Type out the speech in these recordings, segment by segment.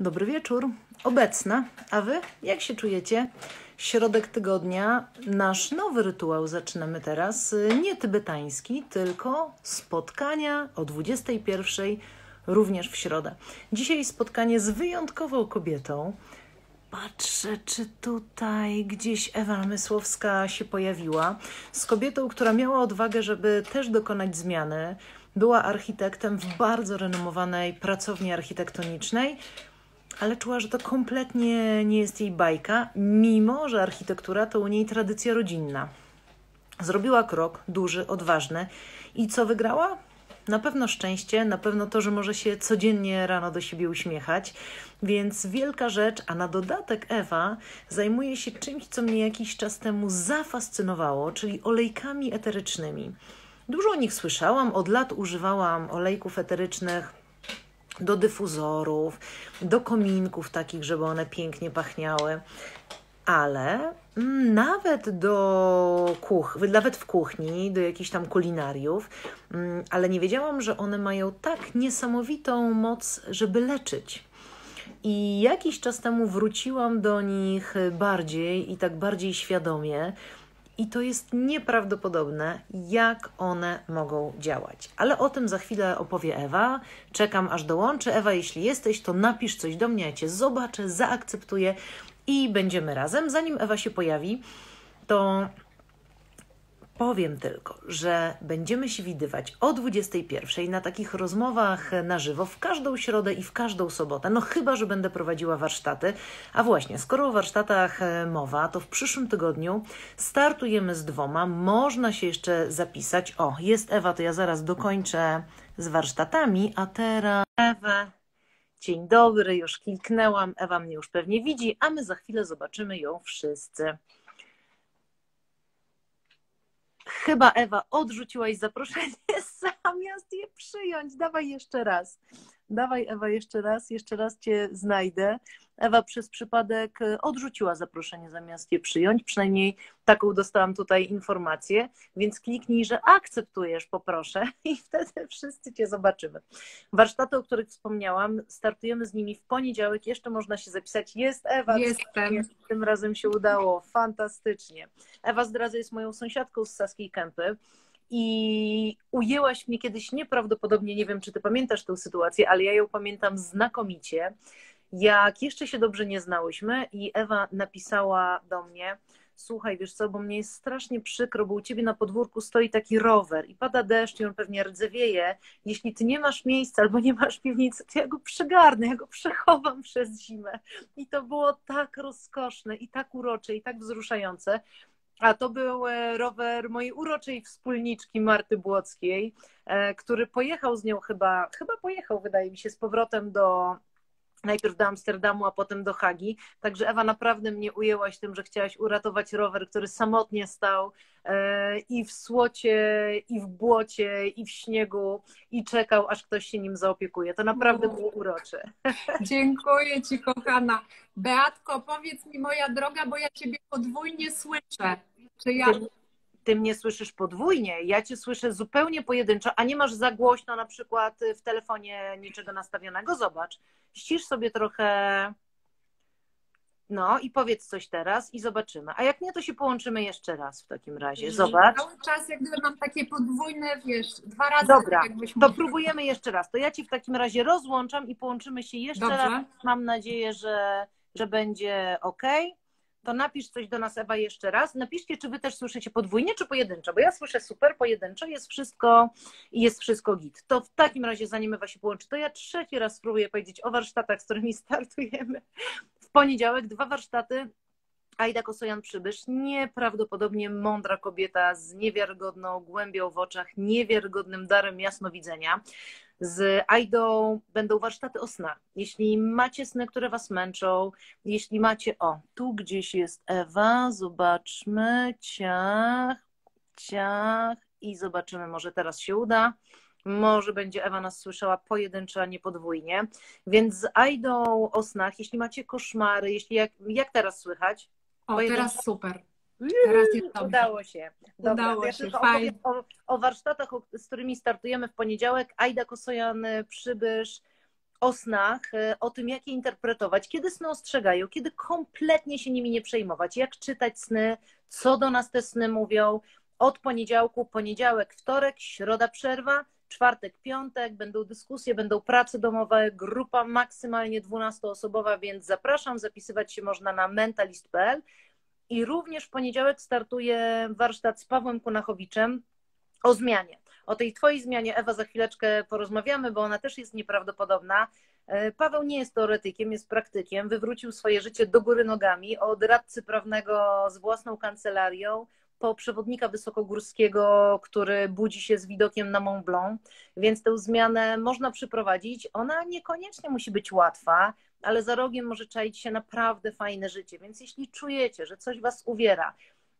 Dobry wieczór. Obecna. A wy jak się czujecie? Środek tygodnia, nasz nowy rytuał zaczynamy teraz. Nie tybetański, tylko spotkania o 21 również w środę. Dzisiaj spotkanie z wyjątkową kobietą. Patrzę, czy tutaj gdzieś Ewa Namysłowska się pojawiła. Z kobietą, która miała odwagę, żeby też dokonać zmiany. Była architektem w bardzo renomowanej pracowni architektonicznej, ale czuła, że to kompletnie nie jest jej bajka, mimo że architektura to u niej tradycja rodzinna. Zrobiła krok duży, odważny i co wygrała? Na pewno szczęście, na pewno to, że może się codziennie rano do siebie uśmiechać, więc wielka rzecz, a na dodatek Ewa zajmuje się czymś, co mnie jakiś czas temu zafascynowało, czyli olejkami eterycznymi. Dużo o nich słyszałam, od lat używałam olejków eterycznych do dyfuzorów, do kominków takich, żeby one pięknie pachniały. Ale nawet do kuch, nawet w kuchni, do jakichś tam kulinariów, ale nie wiedziałam, że one mają tak niesamowitą moc, żeby leczyć. I jakiś czas temu wróciłam do nich bardziej i tak bardziej świadomie, i to jest nieprawdopodobne, jak one mogą działać. Ale o tym za chwilę opowie Ewa. Czekam aż dołączy. Ewa, jeśli jesteś, to napisz coś do mnie, ja cię zobaczę, zaakceptuję i będziemy razem. Zanim Ewa się pojawi, to Powiem tylko, że będziemy się widywać o 21 na takich rozmowach na żywo w każdą środę i w każdą sobotę. No chyba, że będę prowadziła warsztaty. A właśnie, skoro o warsztatach e, mowa, to w przyszłym tygodniu startujemy z dwoma. Można się jeszcze zapisać. O, jest Ewa, to ja zaraz dokończę z warsztatami, a teraz Ewa. Dzień dobry, już kliknęłam. Ewa mnie już pewnie widzi, a my za chwilę zobaczymy ją wszyscy. Chyba Ewa odrzuciłaś zaproszenie zamiast je przyjąć. Dawaj jeszcze raz. Dawaj Ewa jeszcze raz, jeszcze raz Cię znajdę. Ewa przez przypadek e, odrzuciła zaproszenie zamiast je przyjąć, przynajmniej taką dostałam tutaj informację, więc kliknij, że akceptujesz, poproszę i wtedy wszyscy Cię zobaczymy. Warsztaty, o których wspomniałam, startujemy z nimi w poniedziałek, jeszcze można się zapisać. Jest Ewa, Jestem. tym razem się udało, fantastycznie. Ewa zdradzę jest moją sąsiadką z Saskiej Kępy i ujęłaś mnie kiedyś nieprawdopodobnie, nie wiem, czy ty pamiętasz tę sytuację, ale ja ją pamiętam znakomicie. Jak jeszcze się dobrze nie znałyśmy i Ewa napisała do mnie, słuchaj, wiesz co, bo mnie jest strasznie przykro, bo u ciebie na podwórku stoi taki rower i pada deszcz i on pewnie rdzewieje. Jeśli ty nie masz miejsca albo nie masz piwnicy, to ja go przygarnę, ja go przechowam przez zimę. I to było tak rozkoszne i tak urocze i tak wzruszające. A to był e, rower mojej uroczej wspólniczki Marty Błockiej, e, który pojechał z nią chyba, chyba pojechał, wydaje mi się, z powrotem do najpierw do Amsterdamu, a potem do Hagi. Także Ewa, naprawdę mnie ujęłaś tym, że chciałaś uratować rower, który samotnie stał e, i w słocie, i w błocie, i w śniegu i czekał, aż ktoś się nim zaopiekuje. To naprawdę było urocze. Dziękuję Ci, kochana. Beatko, powiedz mi, moja droga, bo ja Ciebie podwójnie słyszę. Czy ja... Ty, mnie słyszysz podwójnie, ja Cię słyszę zupełnie pojedynczo, a nie masz za głośno na przykład w telefonie niczego nastawionego? Zobacz, ścisz sobie trochę no i powiedz coś teraz i zobaczymy. A jak nie, to się połączymy jeszcze raz w takim razie. Zobacz. Cały czas jak gdyby mam takie podwójne, wiesz, dwa razy. Dobra, jakbyśmy... to próbujemy jeszcze raz. To ja Ci w takim razie rozłączam i połączymy się jeszcze Dobrze. raz. Mam nadzieję, że, że będzie ok. To napisz coś do nas, Ewa, jeszcze raz. Napiszcie, czy Wy też słyszycie podwójnie, czy pojedynczo, bo ja słyszę super pojedynczo, jest wszystko i jest wszystko git. To w takim razie, zanim Ewa się połączy, to ja trzeci raz spróbuję powiedzieć o warsztatach, z którymi startujemy w poniedziałek. Dwa warsztaty Aida Kosojan-Przybysz, nieprawdopodobnie mądra kobieta z niewiarygodną głębią w oczach, niewiarygodnym darem jasnowidzenia. Z Aidą będą warsztaty o snach. Jeśli macie sny, które was męczą, jeśli macie, o, tu gdzieś jest Ewa, zobaczmy, ciach, ciach i zobaczymy, może teraz się uda. Może będzie Ewa nas słyszała pojedynczo, a nie podwójnie. Więc z Aidą o snach, jeśli macie koszmary, jeśli jak, jak teraz słychać? O, Pojedynczo? teraz super. Teraz jest dobrze. Udało się. Dobra, Udało ja się, fajnie. o, o warsztatach, z którymi startujemy w poniedziałek. Aida Kosojan, Przybysz, o snach, e, o tym, jak je interpretować, kiedy sny ostrzegają, kiedy kompletnie się nimi nie przejmować, jak czytać sny, co do nas te sny mówią. Od poniedziałku, poniedziałek, wtorek, środa przerwa, czwartek, piątek, będą dyskusje, będą prace domowe, grupa maksymalnie 12-osobowa, więc zapraszam, zapisywać się można na mentalist.pl i również w poniedziałek startuje warsztat z Pawłem Kunachowiczem o zmianie. O tej Twojej zmianie, Ewa, za chwileczkę porozmawiamy, bo ona też jest nieprawdopodobna. E, Paweł nie jest teoretykiem, jest praktykiem. Wywrócił swoje życie do góry nogami od radcy prawnego z własną kancelarią po przewodnika wysokogórskiego, który budzi się z widokiem na Mont Blanc, więc tę zmianę można przyprowadzić. Ona niekoniecznie musi być łatwa, ale za rogiem może czaić się naprawdę fajne życie. Więc jeśli czujecie, że coś was uwiera,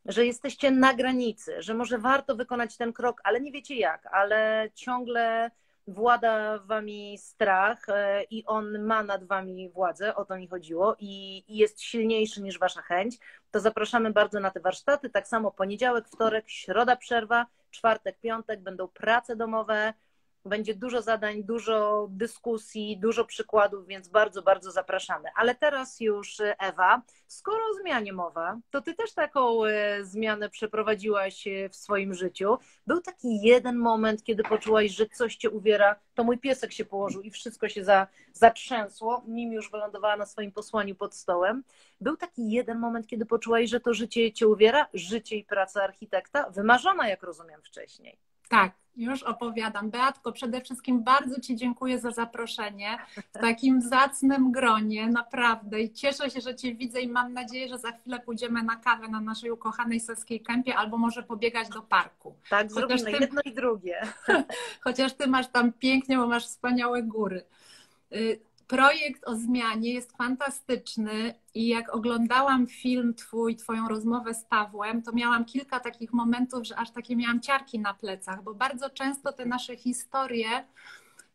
że jesteście na granicy, że może warto wykonać ten krok, ale nie wiecie jak, ale ciągle włada wami strach e, i on ma nad wami władzę, o to mi chodziło, i, i jest silniejszy niż wasza chęć, to zapraszamy bardzo na te warsztaty. Tak samo poniedziałek, wtorek, środa przerwa, czwartek, piątek będą prace domowe, będzie dużo zadań, dużo dyskusji, dużo przykładów, więc bardzo, bardzo zapraszamy. Ale teraz już Ewa, skoro o zmianie mowa, to ty też taką e, zmianę przeprowadziłaś e, w swoim życiu. Był taki jeden moment, kiedy poczułaś, że coś cię uwiera, to mój piesek się położył i wszystko się za, zatrzęsło, nim już wylądowała na swoim posłaniu pod stołem. Był taki jeden moment, kiedy poczułaś, że to życie cię uwiera, życie i praca architekta, wymarzona, jak rozumiem wcześniej. Tak, już opowiadam. Beatko, przede wszystkim bardzo Ci dziękuję za zaproszenie w takim zacnym gronie, naprawdę. I cieszę się, że Cię widzę i mam nadzieję, że za chwilę pójdziemy na kawę na naszej ukochanej Saskiej Kępie albo może pobiegać do parku. Tak, Chociaż zrobimy ty... jedno i drugie. Chociaż Ty masz tam pięknie, bo masz wspaniałe góry. Projekt o zmianie jest fantastyczny i jak oglądałam film twój, twoją rozmowę z Pawłem, to miałam kilka takich momentów, że aż takie miałam ciarki na plecach, bo bardzo często te nasze historie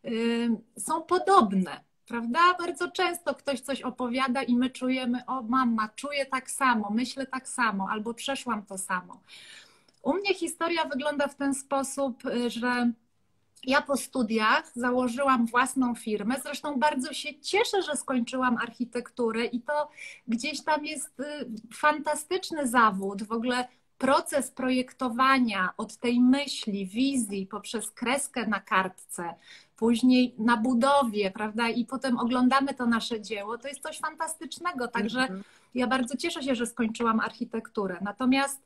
y, są podobne. Prawda? Bardzo często ktoś coś opowiada i my czujemy, o mama, czuję tak samo, myślę tak samo, albo przeszłam to samo. U mnie historia wygląda w ten sposób, y, że ja po studiach założyłam własną firmę. Zresztą bardzo się cieszę, że skończyłam architekturę i to gdzieś tam jest y, fantastyczny zawód. W ogóle proces projektowania od tej myśli, wizji poprzez kreskę na kartce, później na budowie, prawda? I potem oglądamy to nasze dzieło. To jest coś fantastycznego. Także mhm. ja bardzo cieszę się, że skończyłam architekturę. Natomiast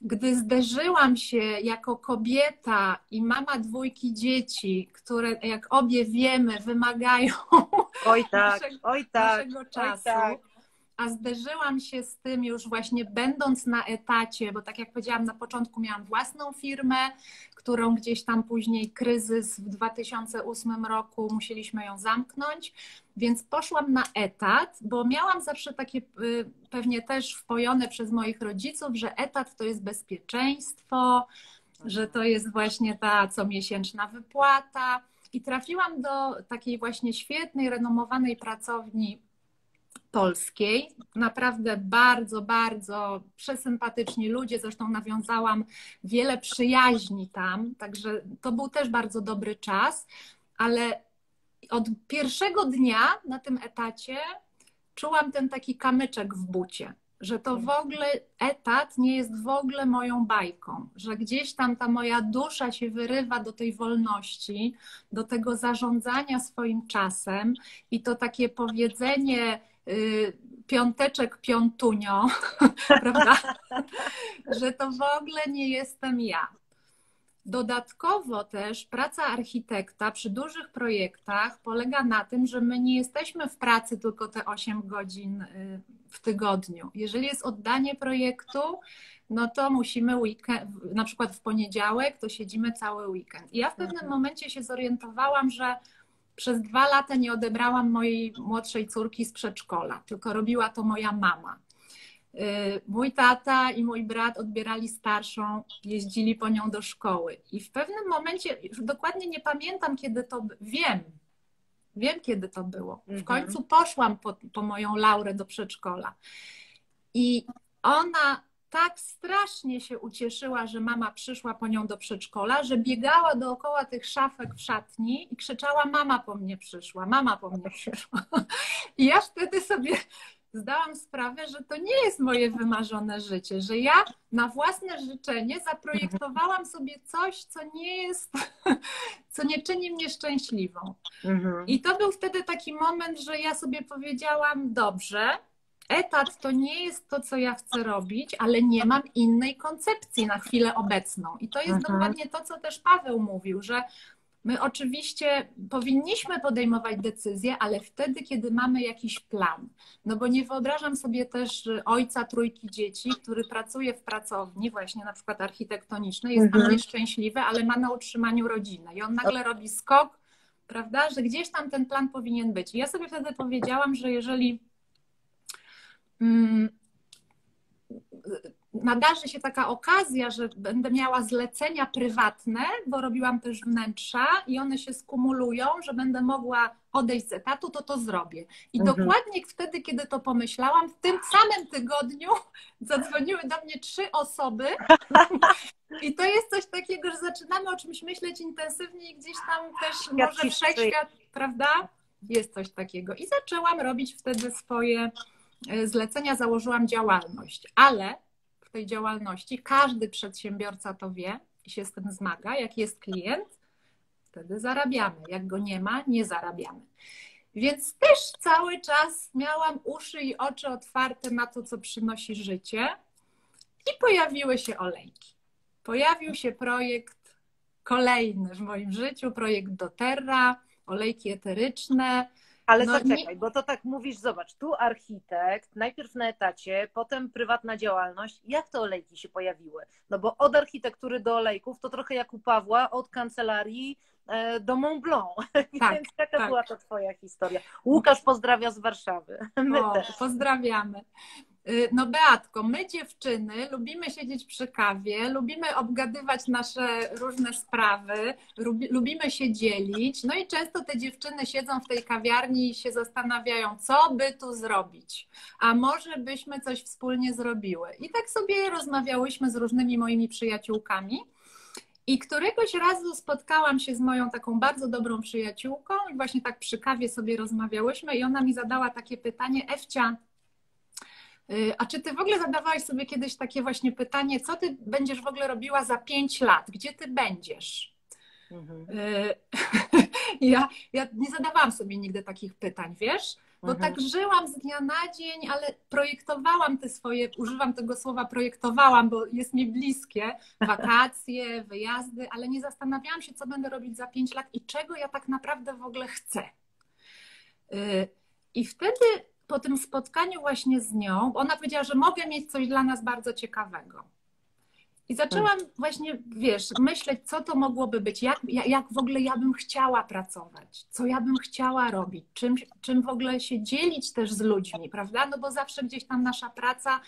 gdy zderzyłam się jako kobieta i mama dwójki dzieci, które, jak obie wiemy, wymagają oj tak, naszego, oj tak, naszego czasu, oj tak. A zderzyłam się z tym już właśnie będąc na etacie, bo tak jak powiedziałam na początku, miałam własną firmę, którą gdzieś tam później kryzys w 2008 roku musieliśmy ją zamknąć, więc poszłam na etat, bo miałam zawsze takie y, pewnie też wpojone przez moich rodziców, że etat to jest bezpieczeństwo, że to jest właśnie ta comiesięczna wypłata. I trafiłam do takiej właśnie świetnej, renomowanej pracowni polskiej. Naprawdę bardzo, bardzo przesympatyczni ludzie. Zresztą nawiązałam wiele przyjaźni tam, także to był też bardzo dobry czas, ale od pierwszego dnia na tym etacie czułam ten taki kamyczek w bucie, że to w ogóle etat nie jest w ogóle moją bajką, że gdzieś tam ta moja dusza się wyrywa do tej wolności, do tego zarządzania swoim czasem i to takie powiedzenie piąteczek piątunio, prawda? że to w ogóle nie jestem ja. Dodatkowo też praca architekta przy dużych projektach polega na tym, że my nie jesteśmy w pracy tylko te 8 godzin y, w tygodniu. Jeżeli jest oddanie projektu, no to musimy weekend, na przykład w poniedziałek, to siedzimy cały weekend. I ja w pewnym mhm. momencie się zorientowałam, że przez dwa lata nie odebrałam mojej młodszej córki z przedszkola, tylko robiła to moja mama. Y, mój tata i mój brat odbierali starszą, jeździli po nią do szkoły. I w pewnym momencie, już dokładnie nie pamiętam, kiedy to wiem, wiem, kiedy to było. W mhm. końcu poszłam po, po moją Laurę do przedszkola. I ona tak strasznie się ucieszyła, że mama przyszła po nią do przedszkola, że biegała dookoła tych szafek w szatni i krzyczała: Mama po mnie przyszła, mama po mnie przyszła. I ja wtedy sobie zdałam sprawę, że to nie jest moje wymarzone życie, że ja na własne życzenie zaprojektowałam sobie coś, co nie jest, co nie czyni mnie szczęśliwą. Mhm. I to był wtedy taki moment, że ja sobie powiedziałam: Dobrze, etat to nie jest to, co ja chcę robić, ale nie mam innej koncepcji na chwilę obecną. I to jest mhm. dokładnie to, co też Paweł mówił, że my oczywiście powinniśmy podejmować decyzje, ale wtedy, kiedy mamy jakiś plan. No bo nie wyobrażam sobie też ojca trójki dzieci, który pracuje w pracowni, właśnie na przykład architektonicznej, jest mhm. tam nieszczęśliwy, ale ma na utrzymaniu rodzinę. I on nagle robi skok, prawda, że gdzieś tam ten plan powinien być. I ja sobie wtedy powiedziałam, że jeżeli nadarzy się taka okazja, że będę miała zlecenia prywatne, bo robiłam też wnętrza i one się skumulują, że będę mogła odejść z etatu, to to zrobię. I mhm. dokładnie wtedy, kiedy to pomyślałam, w tym samym tygodniu zadzwoniły do mnie trzy osoby i to jest coś takiego, że zaczynamy o czymś myśleć intensywnie i gdzieś tam też może wszechświat, prawda? Jest coś takiego. I zaczęłam robić wtedy swoje zlecenia założyłam działalność, ale w tej działalności każdy przedsiębiorca to wie i się z tym zmaga. Jak jest klient, wtedy zarabiamy. Jak go nie ma, nie zarabiamy. Więc też cały czas miałam uszy i oczy otwarte na to, co przynosi życie. I pojawiły się olejki. Pojawił się projekt kolejny w moim życiu, projekt doTERRA, olejki eteryczne. Ale no, zaczekaj, nie... bo to tak mówisz, zobacz, tu architekt, najpierw na etacie, potem prywatna działalność. Jak te olejki się pojawiły? No bo od architektury do olejków to trochę jak u Pawła, od kancelarii e, do Mont Blanc. Tak, Więc jaka tak. była to twoja historia? Łukasz pozdrawia z Warszawy. My o, też. Pozdrawiamy. Y, no Beatko, my dziewczyny lubimy siedzieć przy kawie, lubimy obgadywać nasze różne sprawy, lubimy się dzielić, no i często te dziewczyny siedzą w tej kawiarni i się zastanawiają, co by tu zrobić, a może byśmy coś wspólnie zrobiły. I tak sobie rozmawiałyśmy z różnymi moimi przyjaciółkami. I któregoś razu spotkałam się z moją taką bardzo dobrą przyjaciółką i właśnie tak przy kawie sobie rozmawiałyśmy i ona mi zadała takie pytanie, Ewcia, a czy ty w ogóle zadawałaś sobie kiedyś takie właśnie pytanie, co ty będziesz w ogóle robiła za pięć lat? Gdzie ty będziesz? Mhm. Y, ja, ja nie zadawałam sobie nigdy takich pytań, wiesz? Bo mhm. tak żyłam z dnia na dzień, ale projektowałam te swoje, używam tego słowa projektowałam, bo jest mi bliskie, wakacje, wyjazdy, ale nie zastanawiałam się, co będę robić za pięć lat i czego ja tak naprawdę w ogóle chcę. Y, I wtedy po tym spotkaniu właśnie z nią, ona powiedziała, że mogę mieć coś dla nas bardzo ciekawego. I zaczęłam hmm. właśnie, wiesz, myśleć, co to mogłoby być, jak, jak w ogóle ja bym chciała pracować, co ja bym chciała robić, czym, czym w ogóle się dzielić też z ludźmi, prawda? No bo zawsze gdzieś tam nasza praca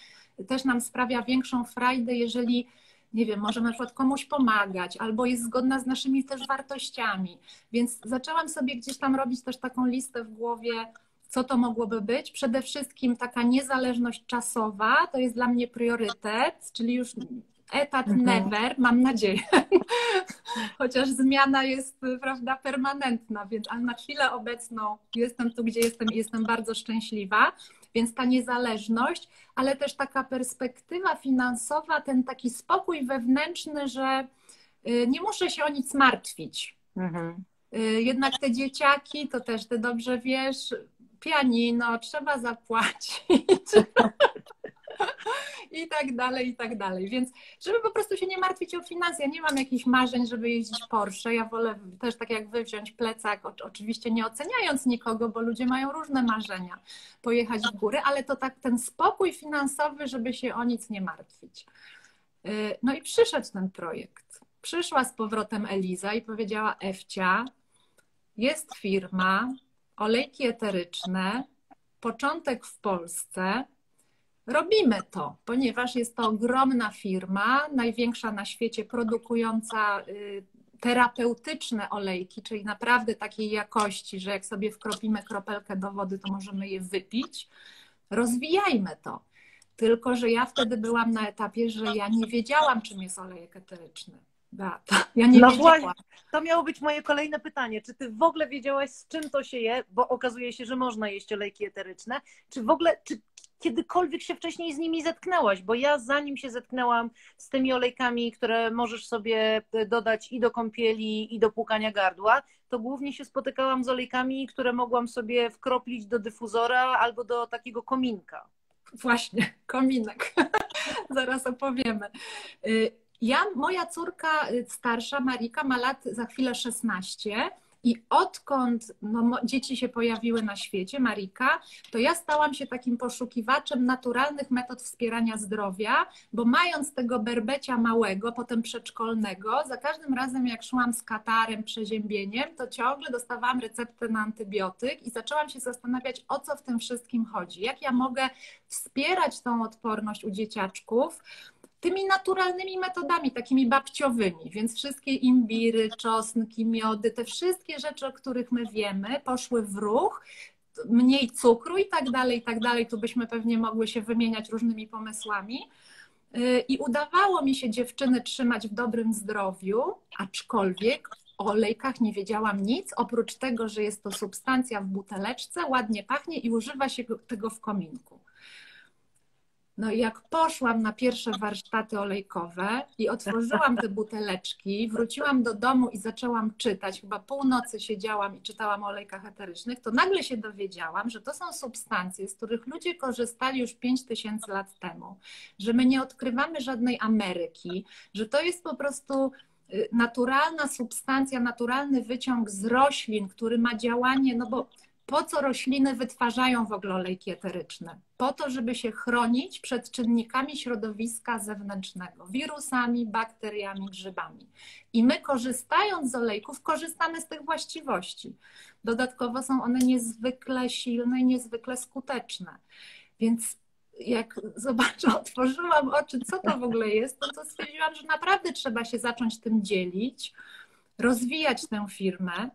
też nam sprawia większą frajdę, jeżeli, nie wiem, możemy na przykład komuś pomagać, albo jest zgodna z naszymi też wartościami. Więc zaczęłam sobie gdzieś tam robić też taką listę w głowie, co to mogłoby być? Przede wszystkim taka niezależność czasowa to jest dla mnie priorytet, czyli już etat mhm. never, mam nadzieję. Chociaż zmiana jest, prawda, permanentna, więc ale na chwilę obecną jestem tu, gdzie jestem i jestem bardzo szczęśliwa. Więc ta niezależność, ale też taka perspektywa finansowa, ten taki spokój wewnętrzny, że y, nie muszę się o nic martwić. Mhm. Y, jednak te dzieciaki, to też ty dobrze wiesz, pianino, trzeba zapłacić. I tak dalej, i tak dalej. Więc żeby po prostu się nie martwić o finanse, ja nie mam jakichś marzeń, żeby jeździć Porsche. Ja wolę też tak jak wy wziąć plecak, oczywiście nie oceniając nikogo, bo ludzie mają różne marzenia, pojechać w górę, ale to tak ten spokój finansowy, żeby się o nic nie martwić. Y, no i przyszedł ten projekt. Przyszła z powrotem Eliza i powiedziała: Ewcia, jest firma, olejki eteryczne, początek w Polsce. Robimy to, ponieważ jest to ogromna firma, największa na świecie, produkująca y, terapeutyczne olejki, czyli naprawdę takiej jakości, że jak sobie wkropimy kropelkę do wody, to możemy je wypić. Rozwijajmy to. Tylko, że ja wtedy byłam na etapie, że ja nie wiedziałam, czym jest olejek eteryczny. Beata. Ja nie no wiedziałam. Właśnie, to miało być moje kolejne pytanie. Czy ty w ogóle wiedziałaś, z czym to się je? Bo okazuje się, że można jeść olejki eteryczne. Czy w ogóle, czy kiedykolwiek się wcześniej z nimi zetknęłaś? Bo ja zanim się zetknęłam z tymi olejkami, które możesz sobie dodać i do kąpieli, i do płukania gardła, to głównie się spotykałam z olejkami, które mogłam sobie wkroplić do dyfuzora albo do takiego kominka. Właśnie, kominek. Zaraz opowiemy. Ja, moja córka y, starsza, Marika, ma lat za chwilę 16 i odkąd no, dzieci się pojawiły na świecie, Marika, to ja stałam się takim poszukiwaczem naturalnych metod wspierania zdrowia, bo mając tego berbecia małego, potem przedszkolnego, za każdym razem jak szłam z katarem, przeziębieniem, to ciągle dostawałam receptę na antybiotyk i zaczęłam się zastanawiać, o co w tym wszystkim chodzi. Jak ja mogę wspierać tą odporność u dzieciaczków, tymi naturalnymi metodami, takimi babciowymi. Więc wszystkie imbiry, czosnki, miody, te wszystkie rzeczy, o których my wiemy, poszły w ruch. Mniej cukru i tak dalej, i tak dalej. Tu byśmy pewnie mogły się wymieniać różnymi pomysłami. Y, I udawało mi się dziewczyny trzymać w dobrym zdrowiu, aczkolwiek o olejkach nie wiedziałam nic, oprócz tego, że jest to substancja w buteleczce, ładnie pachnie i używa się tego w kominku. No i jak poszłam na pierwsze warsztaty olejkowe i otworzyłam te buteleczki, wróciłam do domu i zaczęłam czytać, chyba północy siedziałam i czytałam o olejkach eterycznych, to nagle się dowiedziałam, że to są substancje, z których ludzie korzystali już 5000 lat temu, że my nie odkrywamy żadnej Ameryki, że to jest po prostu y, naturalna substancja, naturalny wyciąg z roślin, który ma działanie, no bo po co rośliny wytwarzają w ogóle olejki eteryczne? Po to, żeby się chronić przed czynnikami środowiska zewnętrznego, wirusami, bakteriami, grzybami. I my korzystając z olejków, korzystamy z tych właściwości. Dodatkowo są one niezwykle silne i niezwykle skuteczne. Więc jak zobaczę, otworzyłam oczy, co to w ogóle jest, to, to stwierdziłam, że naprawdę trzeba się zacząć tym dzielić, rozwijać tę firmę.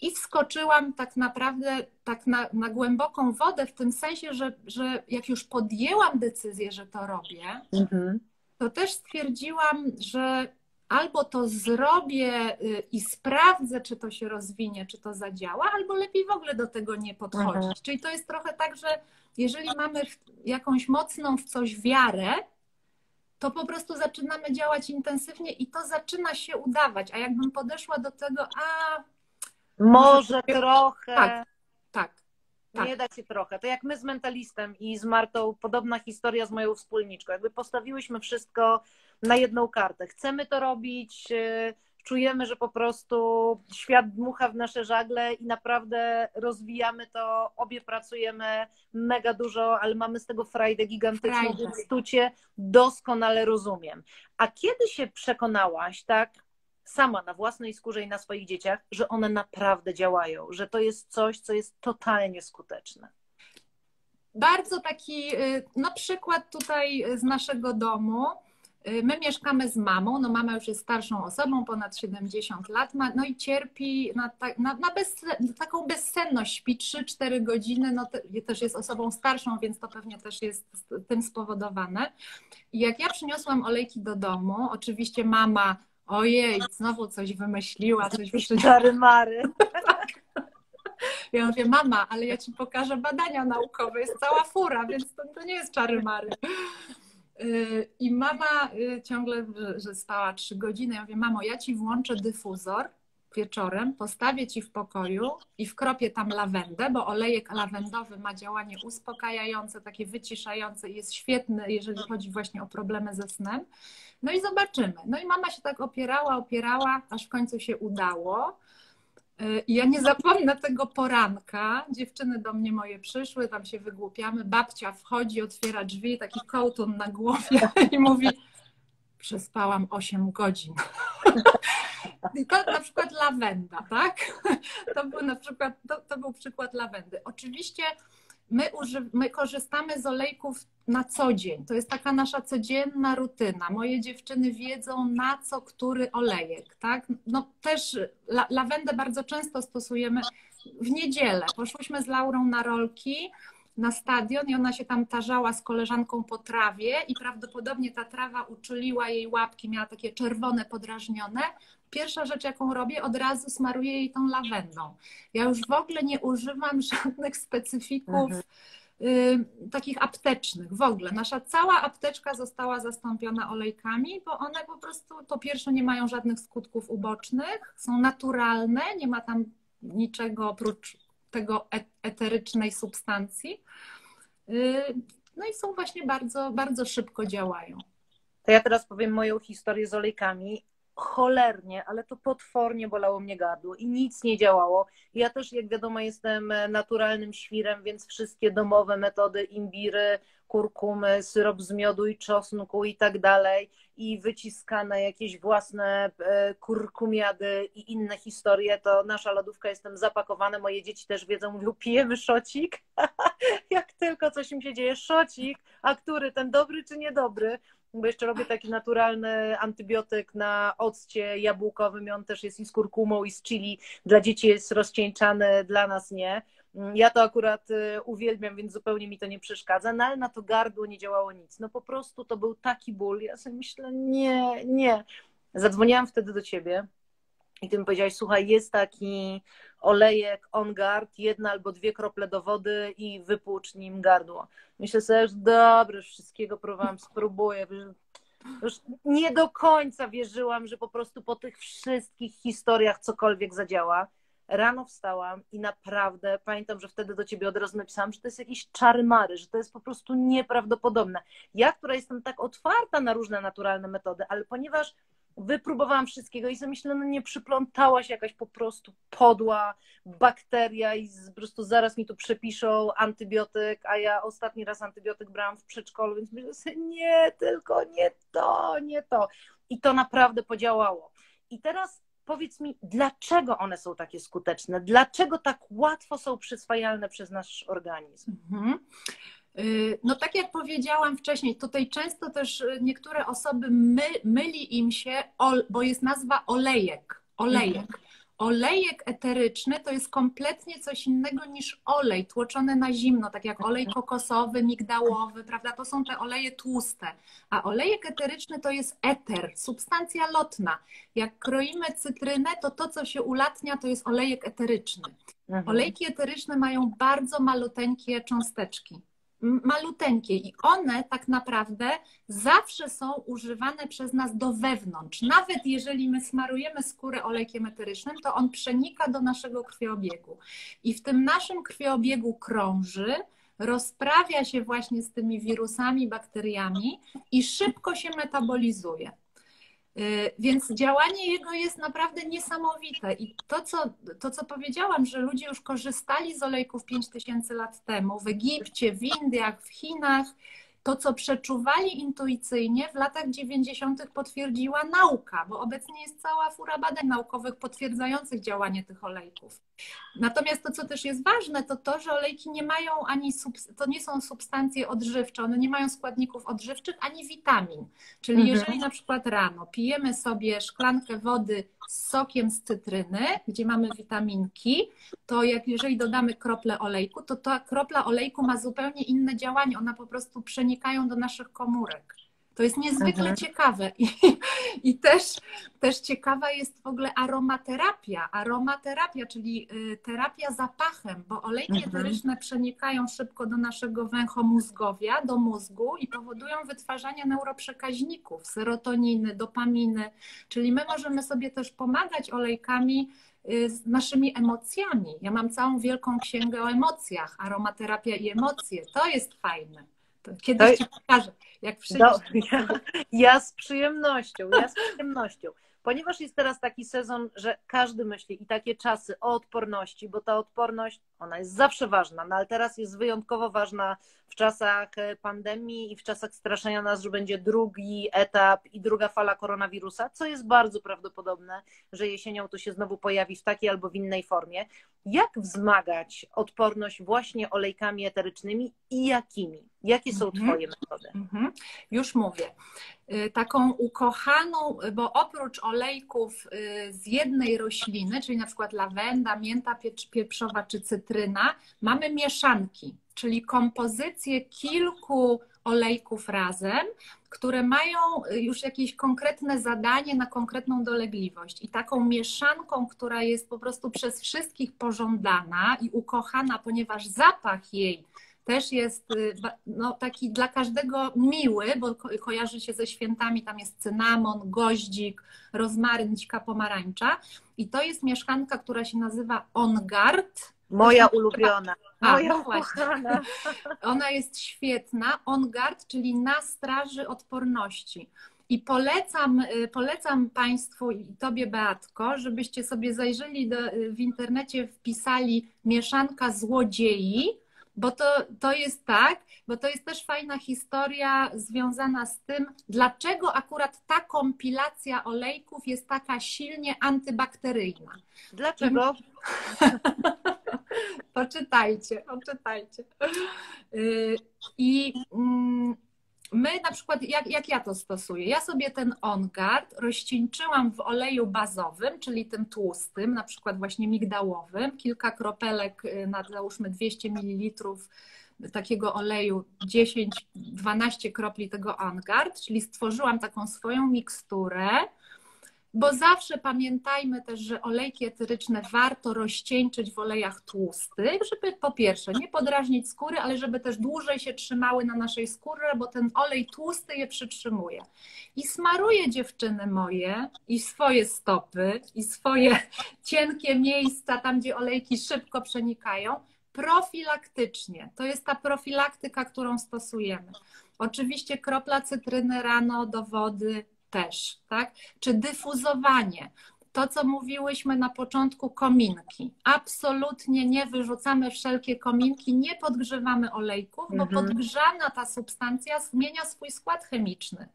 I wskoczyłam tak naprawdę tak na, na, głęboką wodę, w tym sensie, że, że jak już podjęłam decyzję, że to robię, mhm. to też stwierdziłam, że albo to zrobię y, i sprawdzę, czy to się rozwinie, czy to zadziała, albo lepiej w ogóle do tego nie podchodzić. Mhm. Czyli to jest trochę tak, że jeżeli mamy jakąś mocną w coś wiarę, to po prostu zaczynamy działać intensywnie i to zaczyna się udawać. A jakbym podeszła do tego, a może trochę. Tak, tak. Tak. Nie da się trochę. To jak my z mentalistem i z Martą, podobna historia z moją wspólniczką. Jakby postawiłyśmy wszystko na jedną kartę. Chcemy to robić, y, czujemy, że po prostu świat dmucha w nasze żagle i naprawdę rozwijamy to. Obie pracujemy mega dużo, ale mamy z tego frajdę gigantyczną, więc tu cię doskonale rozumiem. A kiedy się przekonałaś, tak, sama na własnej skórze i na swoich dzieciach, że one naprawdę działają, że to jest coś, co jest totalnie skuteczne. Bardzo taki no, przykład tutaj z naszego domu. Y, my mieszkamy z mamą, no mama już jest starszą osobą, ponad 70 lat ma, no i cierpi na, na, na bez, taką bezsenność, śpi 3-4 godziny, no te, też jest osobą starszą, więc to pewnie też jest tym spowodowane. I jak ja przyniosłam olejki do domu, oczywiście mama ojej, znowu coś wymyśliła, coś. Czary mary. Ja mówię, mama, ale ja ci pokażę badania naukowe, jest cała fura, więc to, to nie jest czary mary. Y, I mama y, ciągle, że spała trzy godziny, ja mówię, mamo, ja ci włączę dyfuzor wieczorem, postawię ci w pokoju i wkropię tam lawendę, bo olejek lawendowy ma działanie uspokajające, takie wyciszające i jest świetny, jeżeli chodzi właśnie o problemy ze snem. No i zobaczymy. No i mama się tak opierała, opierała, aż w końcu się udało. Y, I ja nie zapomnę tego poranka. Dziewczyny do mnie moje przyszły, tam się wygłupiamy. Babcia wchodzi, otwiera drzwi, taki kołtun na głowie i mówi: Przespałam 8 godzin. I to na przykład lawenda, tak? To był na przykład, to, to był przykład lawendy. Oczywiście my, uży, my korzystamy z olejków na co dzień. To jest taka nasza codzienna rutyna. Moje dziewczyny wiedzą na co który olejek, tak? No też la, lawendę bardzo często stosujemy w niedzielę. Poszłyśmy z Laurą na rolki, na stadion i ona się tam tarzała z koleżanką po trawie i prawdopodobnie ta trawa uczuliła jej łapki, miała takie czerwone, podrażnione. Pierwsza rzecz, jaką robię, od razu smaruję jej tą lawendą. Ja już w ogóle nie używam żadnych specyfików. Mhm Y, takich aptecznych w ogóle. Nasza cała apteczka została zastąpiona olejkami, bo one po prostu po pierwsze nie mają żadnych skutków ubocznych, są naturalne, nie ma tam niczego oprócz tego eterycznej substancji. Y, no i są właśnie bardzo, bardzo szybko działają. To ja teraz powiem moją historię z olejkami cholernie, ale to potwornie bolało mnie gardło i nic nie działało. Ja też, jak wiadomo, jestem naturalnym świrem, więc wszystkie domowe metody, imbiry, kurkumy, syrop z miodu i czosnku i tak dalej, i wyciskane jakieś własne e, kurkumiady i inne historie, to nasza lodówka jestem zapakowana. Moje dzieci też wiedzą, mówią, pijemy szocik. jak tylko coś im się dzieje, szocik, a który, ten dobry czy niedobry? bo jeszcze robię taki naturalny antybiotyk na occie jabłkowym on też jest i z kurkumą i z chili. Dla dzieci jest rozcieńczany, dla nas nie. Ja to akurat y, uwielbiam, więc zupełnie mi to nie przeszkadza, no ale na to gardło nie działało nic. No po prostu to był taki ból. Ja sobie myślę, nie, nie. Zadzwoniłam wtedy do ciebie i ty mi powiedziałaś, słuchaj, jest taki olejek on guard, jedna albo dwie krople do wody i wypłucz nim gardło. Myślę sobie, że dobrze, wszystkiego próbowałam, spróbuję. Już nie do końca wierzyłam, że po prostu po tych wszystkich historiach cokolwiek zadziała. Rano wstałam i naprawdę pamiętam, że wtedy do ciebie od razu napisałam, że to jest jakiś czary mary, że to jest po prostu nieprawdopodobne. Ja, która jestem tak otwarta na różne naturalne metody, ale ponieważ wypróbowałam wszystkiego i sobie myślę, no nie przyplątała się jakaś po prostu podła bakteria i po prostu zaraz mi tu przepiszą antybiotyk, a ja ostatni raz antybiotyk brałam w przedszkolu, więc myślę sobie, nie, tylko nie to, nie to. I to naprawdę podziałało. I teraz powiedz mi, dlaczego one są takie skuteczne? Dlaczego tak łatwo są przyswajalne przez nasz organizm? Mhm. Y, no tak jak powiedziałam wcześniej, tutaj często też y, niektóre osoby my, myli im się, bo jest nazwa olejek. Olejek. Mhm. Olejek eteryczny to jest kompletnie coś innego niż olej tłoczony na zimno, tak jak olej kokosowy, migdałowy, prawda? To są te oleje tłuste. A olejek eteryczny to jest eter, substancja lotna. Jak kroimy cytrynę, to to, co się ulatnia, to jest olejek eteryczny. Mhm. Olejki eteryczne mają bardzo maluteńkie cząsteczki maluteńkie i one tak naprawdę zawsze są używane przez nas do wewnątrz. Nawet jeżeli my smarujemy skórę olejkiem eterycznym, to on przenika do naszego krwiobiegu i w tym naszym krwiobiegu krąży, rozprawia się właśnie z tymi wirusami, bakteriami i szybko się metabolizuje. Y, więc działanie jego jest naprawdę niesamowite. I to co, to, co powiedziałam, że ludzie już korzystali z olejków 5000 lat temu w Egipcie, w Indiach, w Chinach, to, co przeczuwali intuicyjnie, w latach 90. potwierdziła nauka, bo obecnie jest cała fura badań naukowych potwierdzających działanie tych olejków. Natomiast to, co też jest ważne, to to, że olejki nie mają ani, to nie są substancje odżywcze, one nie mają składników odżywczych ani witamin. Czyli mhm. jeżeli na przykład rano pijemy sobie szklankę wody sokiem z cytryny, gdzie mamy witaminki, to jak jeżeli dodamy kroplę olejku, to ta kropla olejku ma zupełnie inne działanie. Ona po prostu przenikają do naszych komórek. To jest niezwykle mhm. ciekawe. I, I, też, też ciekawa jest w ogóle aromaterapia. Aromaterapia, czyli y, terapia zapachem, bo olejki mhm. eteryczne przenikają szybko do naszego węchomózgowia, do mózgu i powodują wytwarzanie neuroprzekaźników, serotoniny, dopaminy. Czyli my możemy sobie też pomagać olejkami y, z naszymi emocjami. Ja mam całą wielką księgę o emocjach, aromaterapia i emocje. To jest fajne. To kiedyś ci pokażę, jak przyjdziesz. ja, ja z przyjemnością, ja z przyjemnością. Ponieważ jest teraz taki sezon, że każdy myśli i takie czasy o odporności, bo ta odporność, ona jest zawsze ważna, no ale teraz jest wyjątkowo ważna w czasach e, pandemii i w czasach straszenia nas, że będzie drugi etap i druga fala koronawirusa, co jest bardzo prawdopodobne, że jesienią to się znowu pojawi w takiej albo w innej formie. Jak wzmagać odporność właśnie olejkami eterycznymi i jakimi? Jakie są mhm. Twoje metody? Mhm. Już mówię. Y, taką ukochaną, bo oprócz olejków y, z jednej rośliny, czyli na przykład lawenda, mięta pieprzowa czy cytryna, mamy mieszanki, czyli kompozycję kilku olejków razem, które mają już jakieś konkretne zadanie na konkretną dolegliwość. I taką mieszanką, która jest po prostu przez wszystkich pożądana i ukochana, ponieważ zapach jej też jest y, no, taki dla każdego miły, bo kojarzy się ze świętami, tam jest cynamon, goździk, rozmaryn, dzika pomarańcza. I to jest mieszanka, która się nazywa OnGuard. Moja ulubiona. A, Moja no. Ona jest świetna. OnGuard, czyli na straży odporności. I polecam, y, polecam Państwu i Tobie, Beatko, żebyście sobie zajrzeli do, w internecie, wpisali mieszanka złodziei bo to, to jest tak, bo to jest też fajna historia związana z tym, dlaczego akurat ta kompilacja olejków jest taka silnie antybakteryjna. Dlaczego? poczytajcie, poczytajcie. Y, I mm, my na przykład, jak, jak ja to stosuję? Ja sobie ten OnGuard rozcieńczyłam w oleju bazowym, czyli tym tłustym, na przykład właśnie migdałowym, kilka kropelek y, na załóżmy 200 ml takiego oleju, 10-12 kropli tego OnGuard, czyli stworzyłam taką swoją miksturę bo zawsze pamiętajmy też, że olejki eteryczne warto rozcieńczyć w olejach tłustych, żeby po pierwsze nie podrażnić skóry, ale żeby też dłużej się trzymały na naszej skórze, bo ten olej tłusty je przytrzymuje. I smaruję dziewczyny moje i swoje stopy i swoje cienkie miejsca, tam gdzie olejki szybko przenikają, profilaktycznie. To jest ta profilaktyka, którą stosujemy. Oczywiście kropla cytryny rano do wody też, tak? Czy dyfuzowanie. To, co mówiłyśmy na początku, kominki. Absolutnie nie wyrzucamy wszelkie kominki, nie podgrzewamy olejków, bo mhm. podgrzana ta substancja zmienia swój skład chemiczny.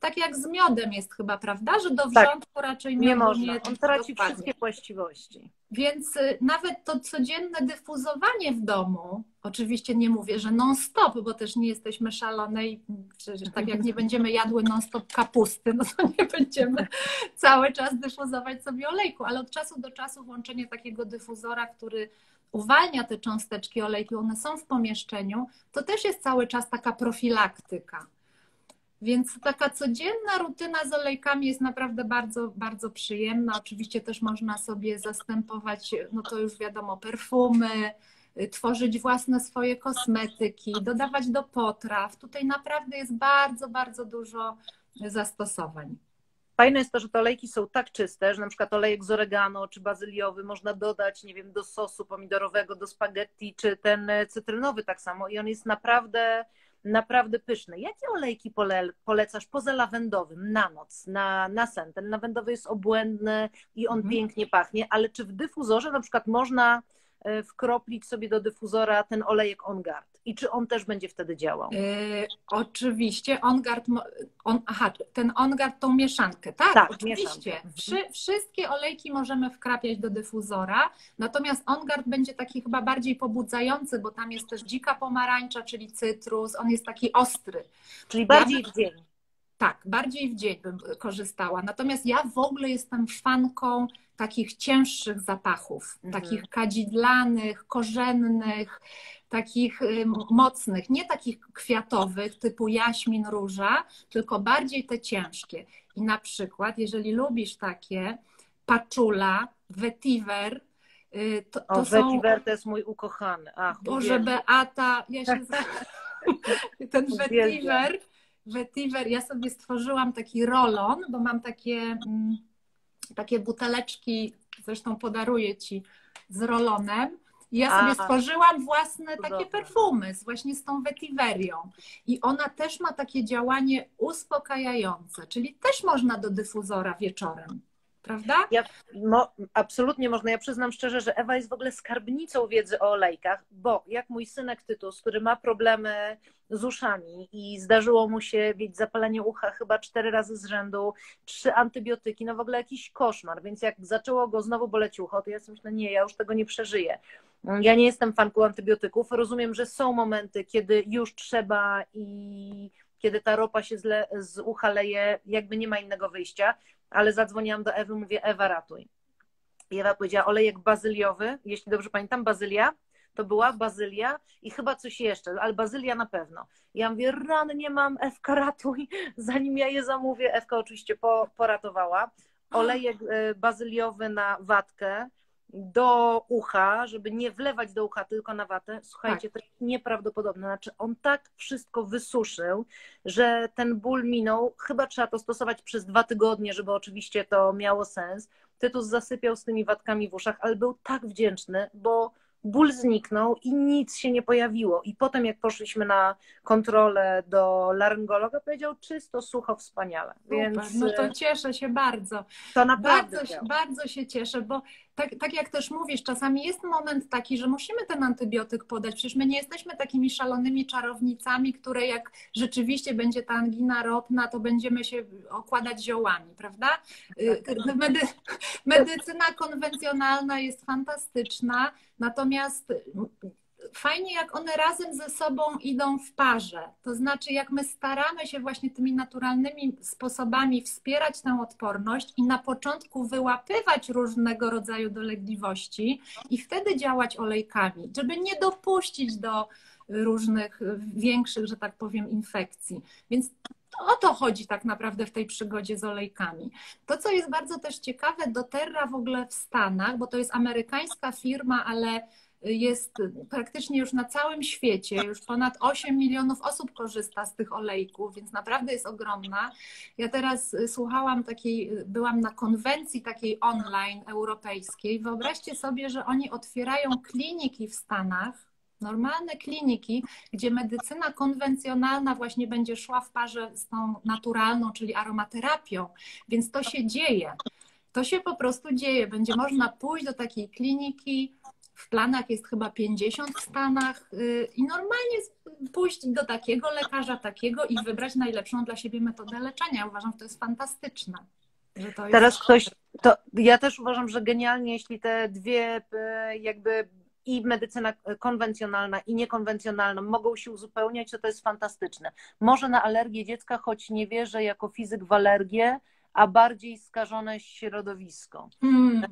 Tak jak z miodem jest chyba, prawda? Że do tak. wrzątku tak, raczej nie można. On traci dokładnie. wszystkie właściwości. Więc y, nawet to codzienne dyfuzowanie w domu, oczywiście nie mówię, że non-stop, bo też nie jesteśmy szalone i przecież tak jak nie będziemy jadły non-stop kapusty, no to nie będziemy cały czas dyfuzować sobie olejku, ale od czasu do czasu włączenie takiego dyfuzora, który uwalnia te cząsteczki olejku, one są w pomieszczeniu, to też jest cały czas taka profilaktyka. Więc taka codzienna rutyna z olejkami jest naprawdę bardzo, bardzo przyjemna. Oczywiście też można sobie zastępować, no to już wiadomo, perfumy, y, tworzyć własne swoje kosmetyki, dodawać do potraw. Tutaj naprawdę jest bardzo, bardzo dużo zastosowań. Fajne jest to, że te olejki są tak czyste, że na przykład olejek z oregano czy bazyliowy można dodać, nie wiem, do sosu pomidorowego, do spaghetti, czy ten cytrynowy tak samo i on jest naprawdę naprawdę pyszny. Jakie olejki pole, polecasz poza lawendowym na noc, na, na sen? Ten lawendowy jest obłędny i on mhm. pięknie pachnie, ale czy w dyfuzorze na przykład można wkroplić sobie do dyfuzora ten olejek OnGuard i czy on też będzie wtedy działał? Yy, oczywiście OnGuard, on, aha, ten OnGuard tą mieszankę, tak? Tak, oczywiście. Mieszankę. Wszy, wszystkie olejki możemy wkrapiać do dyfuzora, natomiast OnGuard będzie taki chyba bardziej pobudzający, bo tam jest też dzika pomarańcza, czyli cytrus, on jest taki ostry. Czyli bardziej ja, w dzień. Tak, bardziej w dzień bym korzystała. Natomiast ja w ogóle jestem fanką takich cięższych zapachów, mhm. takich kadzidlanych, korzennych, takich y, mocnych, nie takich kwiatowych typu jaśmin, róża, tylko bardziej te ciężkie. I na przykład, jeżeli lubisz takie, paczula, vetiver, y, to, to o, są... Vetiver to jest mój ukochany. Ach, Boże, Beata, ja się... ten vetiver, vetiver, ja sobie stworzyłam taki rolon, bo mam takie... Mm, takie buteleczki, zresztą podaruję Ci z rolonem. I ja sobie A, stworzyłam własne takie perfumy właśnie z tą wetiverią. I ona też ma takie działanie uspokajające, czyli też można do dyfuzora wieczorem prawda? Ja, no, absolutnie można. Ja przyznam szczerze, że Ewa jest w ogóle skarbnicą wiedzy o olejkach, bo jak mój synek Tytus, który ma problemy z uszami i zdarzyło mu się mieć zapalenie ucha chyba cztery razy z rzędu, trzy antybiotyki, no w ogóle jakiś koszmar, więc jak zaczęło go znowu boleć ucho, to ja sobie myślę, nie, ja już tego nie przeżyję. Ja nie jestem fanką antybiotyków. Rozumiem, że są momenty, kiedy już trzeba i kiedy ta ropa się zle, z ucha leje, jakby nie ma innego wyjścia, ale zadzwoniłam do Ewy, mówię, Ewa ratuj. I Ewa powiedziała, olejek bazyliowy, jeśli dobrze pamiętam, bazylia, to była bazylia i chyba coś jeszcze, ale bazylia na pewno. Ja mówię, ran nie mam, Ewka ratuj, zanim ja je zamówię. Ewka oczywiście po, poratowała. Olejek e, bazyliowy na watkę, do ucha, żeby nie wlewać do ucha, tylko na watę. Słuchajcie, tak. to jest nieprawdopodobne. Znaczy, on tak wszystko wysuszył, że ten ból minął. Chyba trzeba to stosować przez dwa tygodnie, żeby oczywiście to miało sens. Tytus zasypiał z tymi watkami w uszach, ale był tak wdzięczny, bo ból zniknął i nic się nie pojawiło. I potem, jak poszliśmy na kontrolę do laryngologa, powiedział czysto, sucho, wspaniale. Więc... No to cieszę się bardzo. To naprawdę. Bardzo, bardzo się cieszę, bo tak, tak jak też mówisz, czasami jest moment taki, że musimy ten antybiotyk podać. Przecież my nie jesteśmy takimi szalonymi czarownicami, które jak rzeczywiście będzie ta angina ropna, to będziemy się okładać ziołami, prawda? Y, medy medycyna konwencjonalna jest fantastyczna, natomiast fajnie, jak one razem ze sobą idą w parze. To znaczy, jak my staramy się właśnie tymi naturalnymi sposobami wspierać tę odporność i na początku wyłapywać różnego rodzaju dolegliwości i wtedy działać olejkami, żeby nie dopuścić do różnych większych, że tak powiem, infekcji. Więc o to chodzi tak naprawdę w tej przygodzie z olejkami. To, co jest bardzo też ciekawe, doTERRA w ogóle w Stanach, bo to jest amerykańska firma, ale jest praktycznie już na całym świecie, już ponad 8 milionów osób korzysta z tych olejków, więc naprawdę jest ogromna. Ja teraz słuchałam takiej, byłam na konwencji takiej online europejskiej. Wyobraźcie sobie, że oni otwierają kliniki w Stanach, normalne kliniki, gdzie medycyna konwencjonalna właśnie będzie szła w parze z tą naturalną, czyli aromaterapią, więc to się dzieje. To się po prostu dzieje. Będzie można pójść do takiej kliniki, w planach jest chyba 50 w Stanach y, i normalnie pójść do takiego lekarza, takiego i wybrać najlepszą dla siebie metodę leczenia. Uważam, że to jest fantastyczne. Jest... Teraz ktoś, to ja też uważam, że genialnie, jeśli te dwie y, jakby i medycyna konwencjonalna i niekonwencjonalna mogą się uzupełniać, to to jest fantastyczne. Może na alergię dziecka, choć nie wierzę jako fizyk w alergię, a bardziej skażone środowisko. Mm.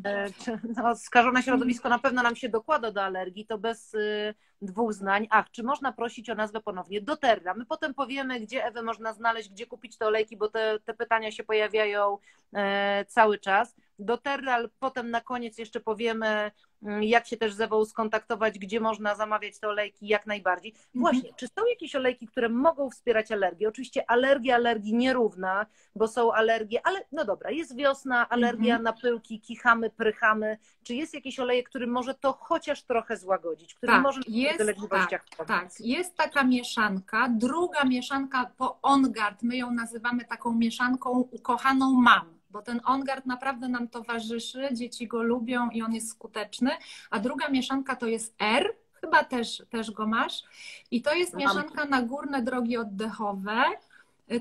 No, skażone środowisko na pewno nam się dokłada do alergii, to bez y, dwóch znań. Ach, czy można prosić o nazwę ponownie? Doterra. My potem powiemy, gdzie Ewę można znaleźć, gdzie kupić te olejki, bo te, te pytania się pojawiają e, cały czas. Doterra, potem na koniec jeszcze powiemy, Mm, jak się też z Ewą skontaktować, gdzie można zamawiać te olejki, jak najbardziej. Mhm. Właśnie, czy są jakieś olejki, które mogą wspierać alergię? Oczywiście alergia alergii nierówna, bo są alergie, ale no dobra, jest wiosna, alergia mhm. na pyłki, kichamy, prychamy. Czy jest jakiś olejek, który może to chociaż trochę złagodzić, który tak, może jest, dolegliwościach tak, tak, jest taka mieszanka. Druga mieszanka po OnGuard, my ją nazywamy taką mieszanką ukochaną mam bo ten OnGuard naprawdę nam towarzyszy, dzieci go lubią i on jest skuteczny. A druga mieszanka to jest R, chyba też, też go masz. I to jest mieszanka na górne drogi oddechowe.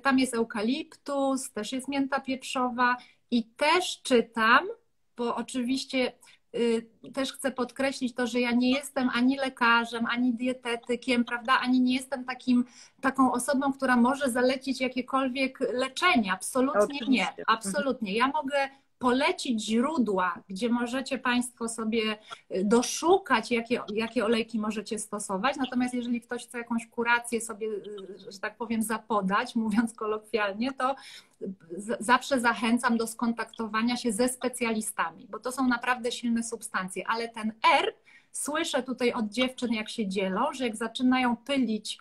Tam jest eukaliptus, też jest mięta pieprzowa i też czytam, bo oczywiście Y, też chcę podkreślić to, że ja nie jestem ani lekarzem, ani dietetykiem, prawda, ani nie jestem takim, taką osobą, która może zalecić jakiekolwiek leczenie. Absolutnie Oczywiście. nie. Mhm. Absolutnie. Ja mogę polecić źródła, gdzie możecie Państwo sobie y, doszukać, jakie, jakie olejki możecie stosować. Natomiast jeżeli ktoś chce jakąś kurację sobie, y, że tak powiem, zapodać, mówiąc kolokwialnie, to zawsze zachęcam do skontaktowania się ze specjalistami, bo to są naprawdę silne substancje. Ale ten R, słyszę tutaj od dziewczyn, jak się dzielą, że jak zaczynają pylić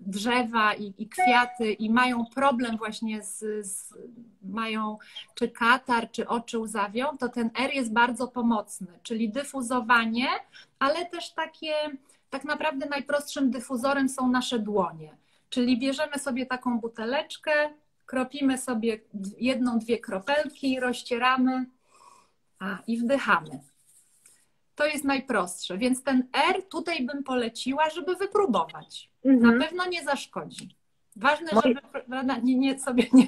drzewa i, i, kwiaty i mają problem właśnie z, z, mają czy katar, czy oczy łzawią, to ten R jest bardzo pomocny, czyli dyfuzowanie, ale też takie, tak naprawdę najprostszym dyfuzorem są nasze dłonie. Czyli bierzemy sobie taką buteleczkę, kropimy sobie jedną, dwie kropelki, rozcieramy a, i wdychamy. To jest najprostsze, więc ten R tutaj bym poleciła, żeby wypróbować. Mhm. Na pewno nie zaszkodzi. Ważne, Moi- żeby nie, nie, sobie nie,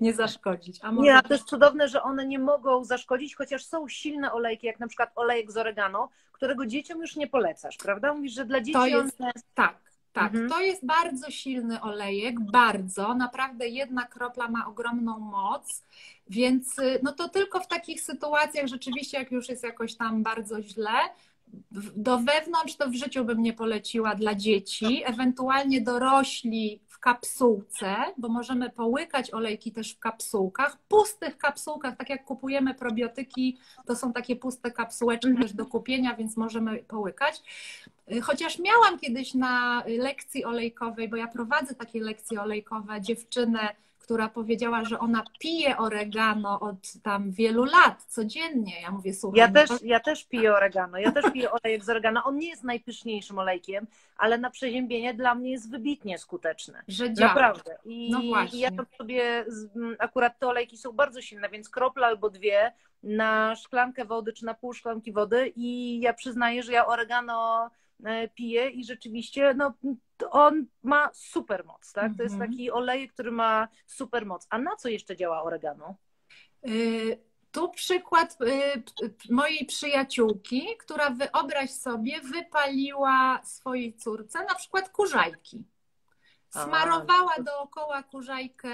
nie zaszkodzić. A może... Nie, a to jest cudowne, że one nie mogą zaszkodzić, chociaż są silne olejki, jak na przykład olejek z oregano, którego dzieciom już nie polecasz, prawda? Mówisz, że dla dzieci To jest- on jest... Tak, tak. Mhm. To jest bardzo silny olejek, bardzo. Naprawdę jedna kropla ma ogromną moc, więc y, no to tylko w takich sytuacjach rzeczywiście, jak już jest jakoś tam bardzo źle, do wewnątrz to w życiu bym nie poleciła dla dzieci, ewentualnie dorośli w kapsułce, bo możemy połykać olejki też w kapsułkach, pustych kapsułkach, tak jak kupujemy probiotyki, to są takie puste kapsułeczki Mhm. też do kupienia, więc możemy połykać. Y, Chociaż miałam kiedyś na lekcji olejkowej, bo ja prowadzę takie lekcje olejkowe, dziewczynę, która powiedziała, że ona pije oregano od tam wielu lat, codziennie. Ja mówię, słuchaj, Ja no też, to- ja też piję oregano, ja też piję olejek z oregano. On nie jest najpyszniejszym olejkiem, ale na przeziębienie dla mnie jest wybitnie skuteczny. że działa. Naprawdę. I No właśnie. ja tam sobie, akurat te olejki są bardzo silne, więc kropla albo dwie na szklankę wody czy na pół szklanki wody i ja przyznaję, że ja oregano e, piję i rzeczywiście no, on ma super moc, tak? To jest Mhm. taki olejek, który ma super moc. A na co jeszcze działa oregano? Y, Tu przykład p- mojej przyjaciółki, która wyobraź sobie, wypaliła swojej córce na przykład kurzajki. Smarowała dookoła kurzajkę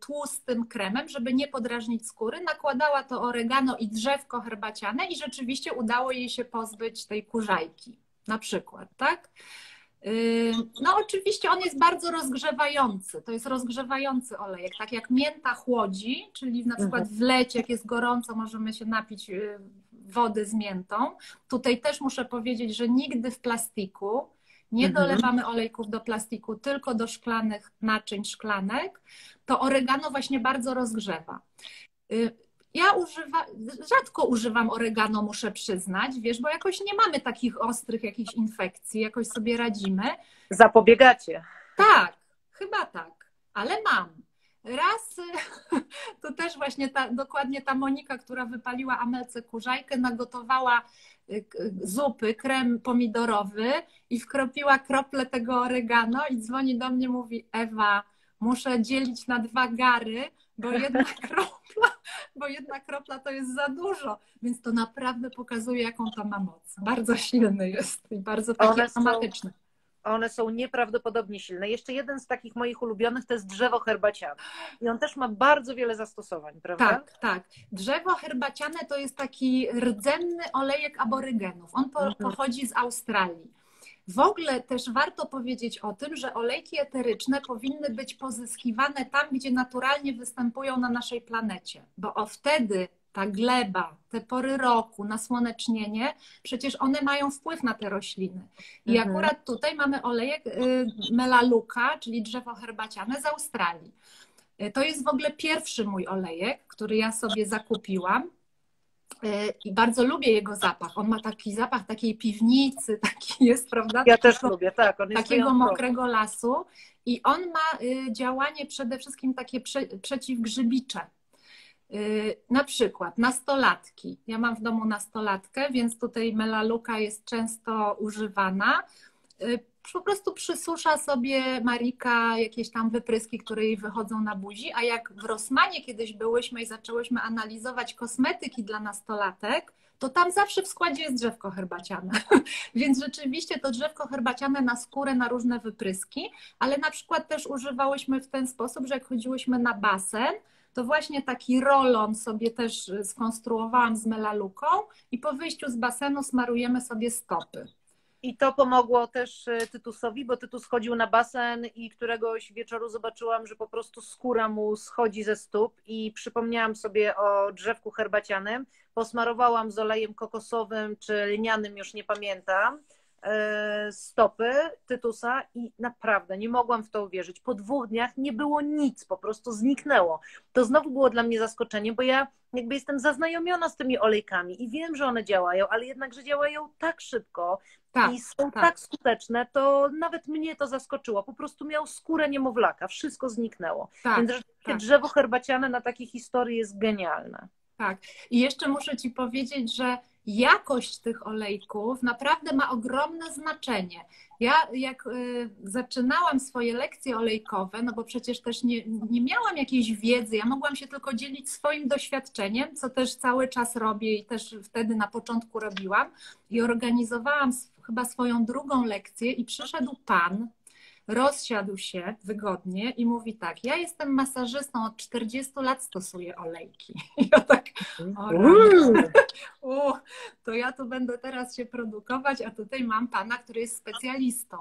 tłustym kremem, żeby nie podrażnić skóry. Nakładała to oregano i drzewko herbaciane i rzeczywiście udało jej się pozbyć tej kurzajki. Na przykład, tak? Y, No, oczywiście on jest bardzo rozgrzewający. To jest rozgrzewający olejek. Tak jak mięta chłodzi, czyli na przykład w lecie, jak jest gorąco, możemy się napić y, wody z miętą. Tutaj też muszę powiedzieć, że nigdy w plastiku nie Mhm. dolewamy olejków do plastiku, tylko do szklanych naczyń, szklanek. To oregano właśnie bardzo rozgrzewa. Ja używa, rzadko używam oregano, muszę przyznać, wiesz, bo jakoś nie mamy takich ostrych jakichś infekcji, jakoś sobie radzimy. Zapobiegacie. Tak, chyba tak, ale mam. Raz, to też właśnie ta, dokładnie ta Monika, która wypaliła Amelce kurzajkę, nagotowała y, zupy, krem pomidorowy i wkropiła krople tego oregano i dzwoni do mnie, mówi Ewa, muszę dzielić na dwa gary, bo jedna kropla, bo jedna kropla to jest za dużo, więc to naprawdę pokazuje, jaką to ma moc. Bardzo silny jest i bardzo taki One są-. One są nieprawdopodobnie silne. Jeszcze jeden z takich moich ulubionych to jest drzewo herbaciane. I on też ma bardzo wiele zastosowań, prawda? Tak, tak. Drzewo herbaciane to jest taki rdzenny olejek aborygenów. On po, Mhm. pochodzi z Australii. W ogóle też warto powiedzieć o tym, że olejki eteryczne powinny być pozyskiwane tam, gdzie naturalnie występują na naszej planecie, bo o wtedy ta gleba, te pory roku, nasłonecznienie, przecież one mają wpływ na te rośliny. I Mhm. akurat tutaj mamy olejek y, melaluka, czyli drzewo herbaciane z Australii. Y, To jest w ogóle pierwszy mój olejek, który ja sobie zakupiłam. Y, I bardzo lubię jego zapach. On ma taki zapach takiej piwnicy, taki jest, prawda? Ja też Takiego- lubię, tak. Takiego mokrego lasu i on ma y, działanie przede wszystkim takie prze, przeciwgrzybicze. Y, Na przykład nastolatki. Ja mam w domu nastolatkę, więc tutaj melaluka jest często używana. Po prostu przysusza sobie Marika jakieś tam wypryski, które jej wychodzą na buzi, a jak w Rosmanie kiedyś byłyśmy i zaczęłyśmy analizować kosmetyki dla nastolatek, to tam zawsze w składzie jest drzewko herbaciane. Więc rzeczywiście to drzewko herbaciane na skórę, na różne wypryski, ale na przykład też używałyśmy w ten sposób, że jak chodziłyśmy na basen, to właśnie taki rolon sobie też skonstruowałam z melaluką i po wyjściu z basenu smarujemy sobie stopy. I to pomogło też e, Tytusowi, bo Tytus chodził na basen i któregoś wieczoru zobaczyłam, że po prostu skóra mu schodzi ze stóp i przypomniałam sobie o drzewku herbacianym. Posmarowałam z olejem kokosowym czy lnianym, już nie pamiętam, stopy Tytusa i naprawdę nie mogłam w to uwierzyć. Po dwóch dniach nie było nic, po prostu zniknęło. To znowu było dla mnie zaskoczenie, bo ja jakby jestem zaznajomiona z tymi olejkami i wiem, że one działają, ale jednakże działają tak szybko, Tak, i są tak. tak. skuteczne, to nawet mnie to zaskoczyło. Po prostu miał skórę niemowlaka, wszystko zniknęło. tak. Więc tak. drzewo herbaciane na takie historie jest genialne. Tak. I jeszcze muszę Ci powiedzieć, że jakość tych olejków naprawdę ma ogromne znaczenie. Ja jak y, zaczynałam swoje lekcje olejkowe, no bo przecież też nie, nie miałam jakiejś wiedzy, ja mogłam się tylko dzielić swoim doświadczeniem, co też cały czas robię i też wtedy na początku robiłam. I organizowałam chyba swoją drugą lekcję i przyszedł pan, rozsiadł się wygodnie i mówi tak, ja jestem masażystą, od 40 lat stosuję olejki. I ja tak, o, to ja tu będę teraz się produkować, a tutaj mam pana, który jest specjalistą.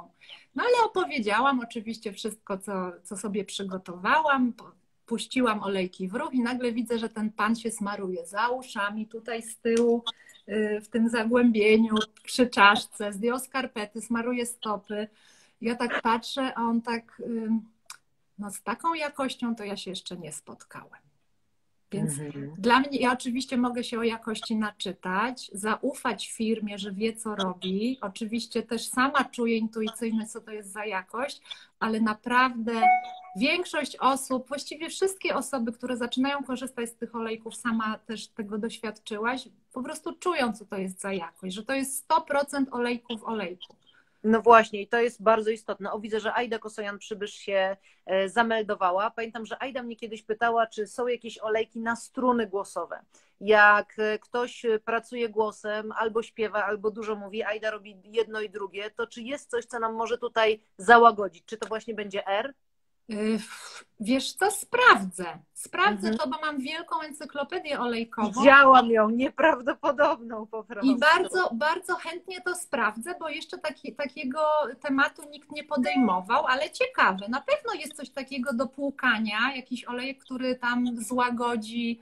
No ale opowiedziałam oczywiście wszystko, co, co sobie przygotowałam, puściłam olejki w ruch i nagle widzę, że ten pan się smaruje za uszami, tutaj z tyłu, y, w tym zagłębieniu, przy czaszce, zdjął skarpety, smaruje stopy. Ja tak patrzę, a on tak, no z taką jakością to ja się jeszcze nie spotkałem. Więc mhm. dla mnie, ja oczywiście mogę się o jakości naczytać, zaufać firmie, że wie, co robi. Oczywiście też sama czuję intuicyjnie, co to jest za jakość, ale naprawdę większość osób, właściwie wszystkie osoby, które zaczynają korzystać z tych olejków, sama też tego doświadczyłaś, po prostu czują, co to jest za jakość, że to jest 100% olejków olejku. No właśnie, i to jest bardzo istotne. O, widzę, że Aida Kosojan Przybysz się e, zameldowała. Pamiętam, że Aida mnie kiedyś pytała, czy są jakieś olejki na struny głosowe. Jak e, ktoś pracuje głosem, albo śpiewa, albo dużo mówi, Aida robi jedno i drugie, to czy jest coś, co nam może tutaj załagodzić? Czy to właśnie będzie R? Y, wiesz co, sprawdzę. Sprawdzę mhm. to, bo mam wielką encyklopedię olejkową. Widziałam ją, nieprawdopodobną po prostu. I bardzo, bardzo chętnie to sprawdzę, bo jeszcze taki, takiego tematu nikt nie podejmował, ale ciekawe. Na pewno jest coś takiego do płukania, jakiś olejek, który tam złagodzi,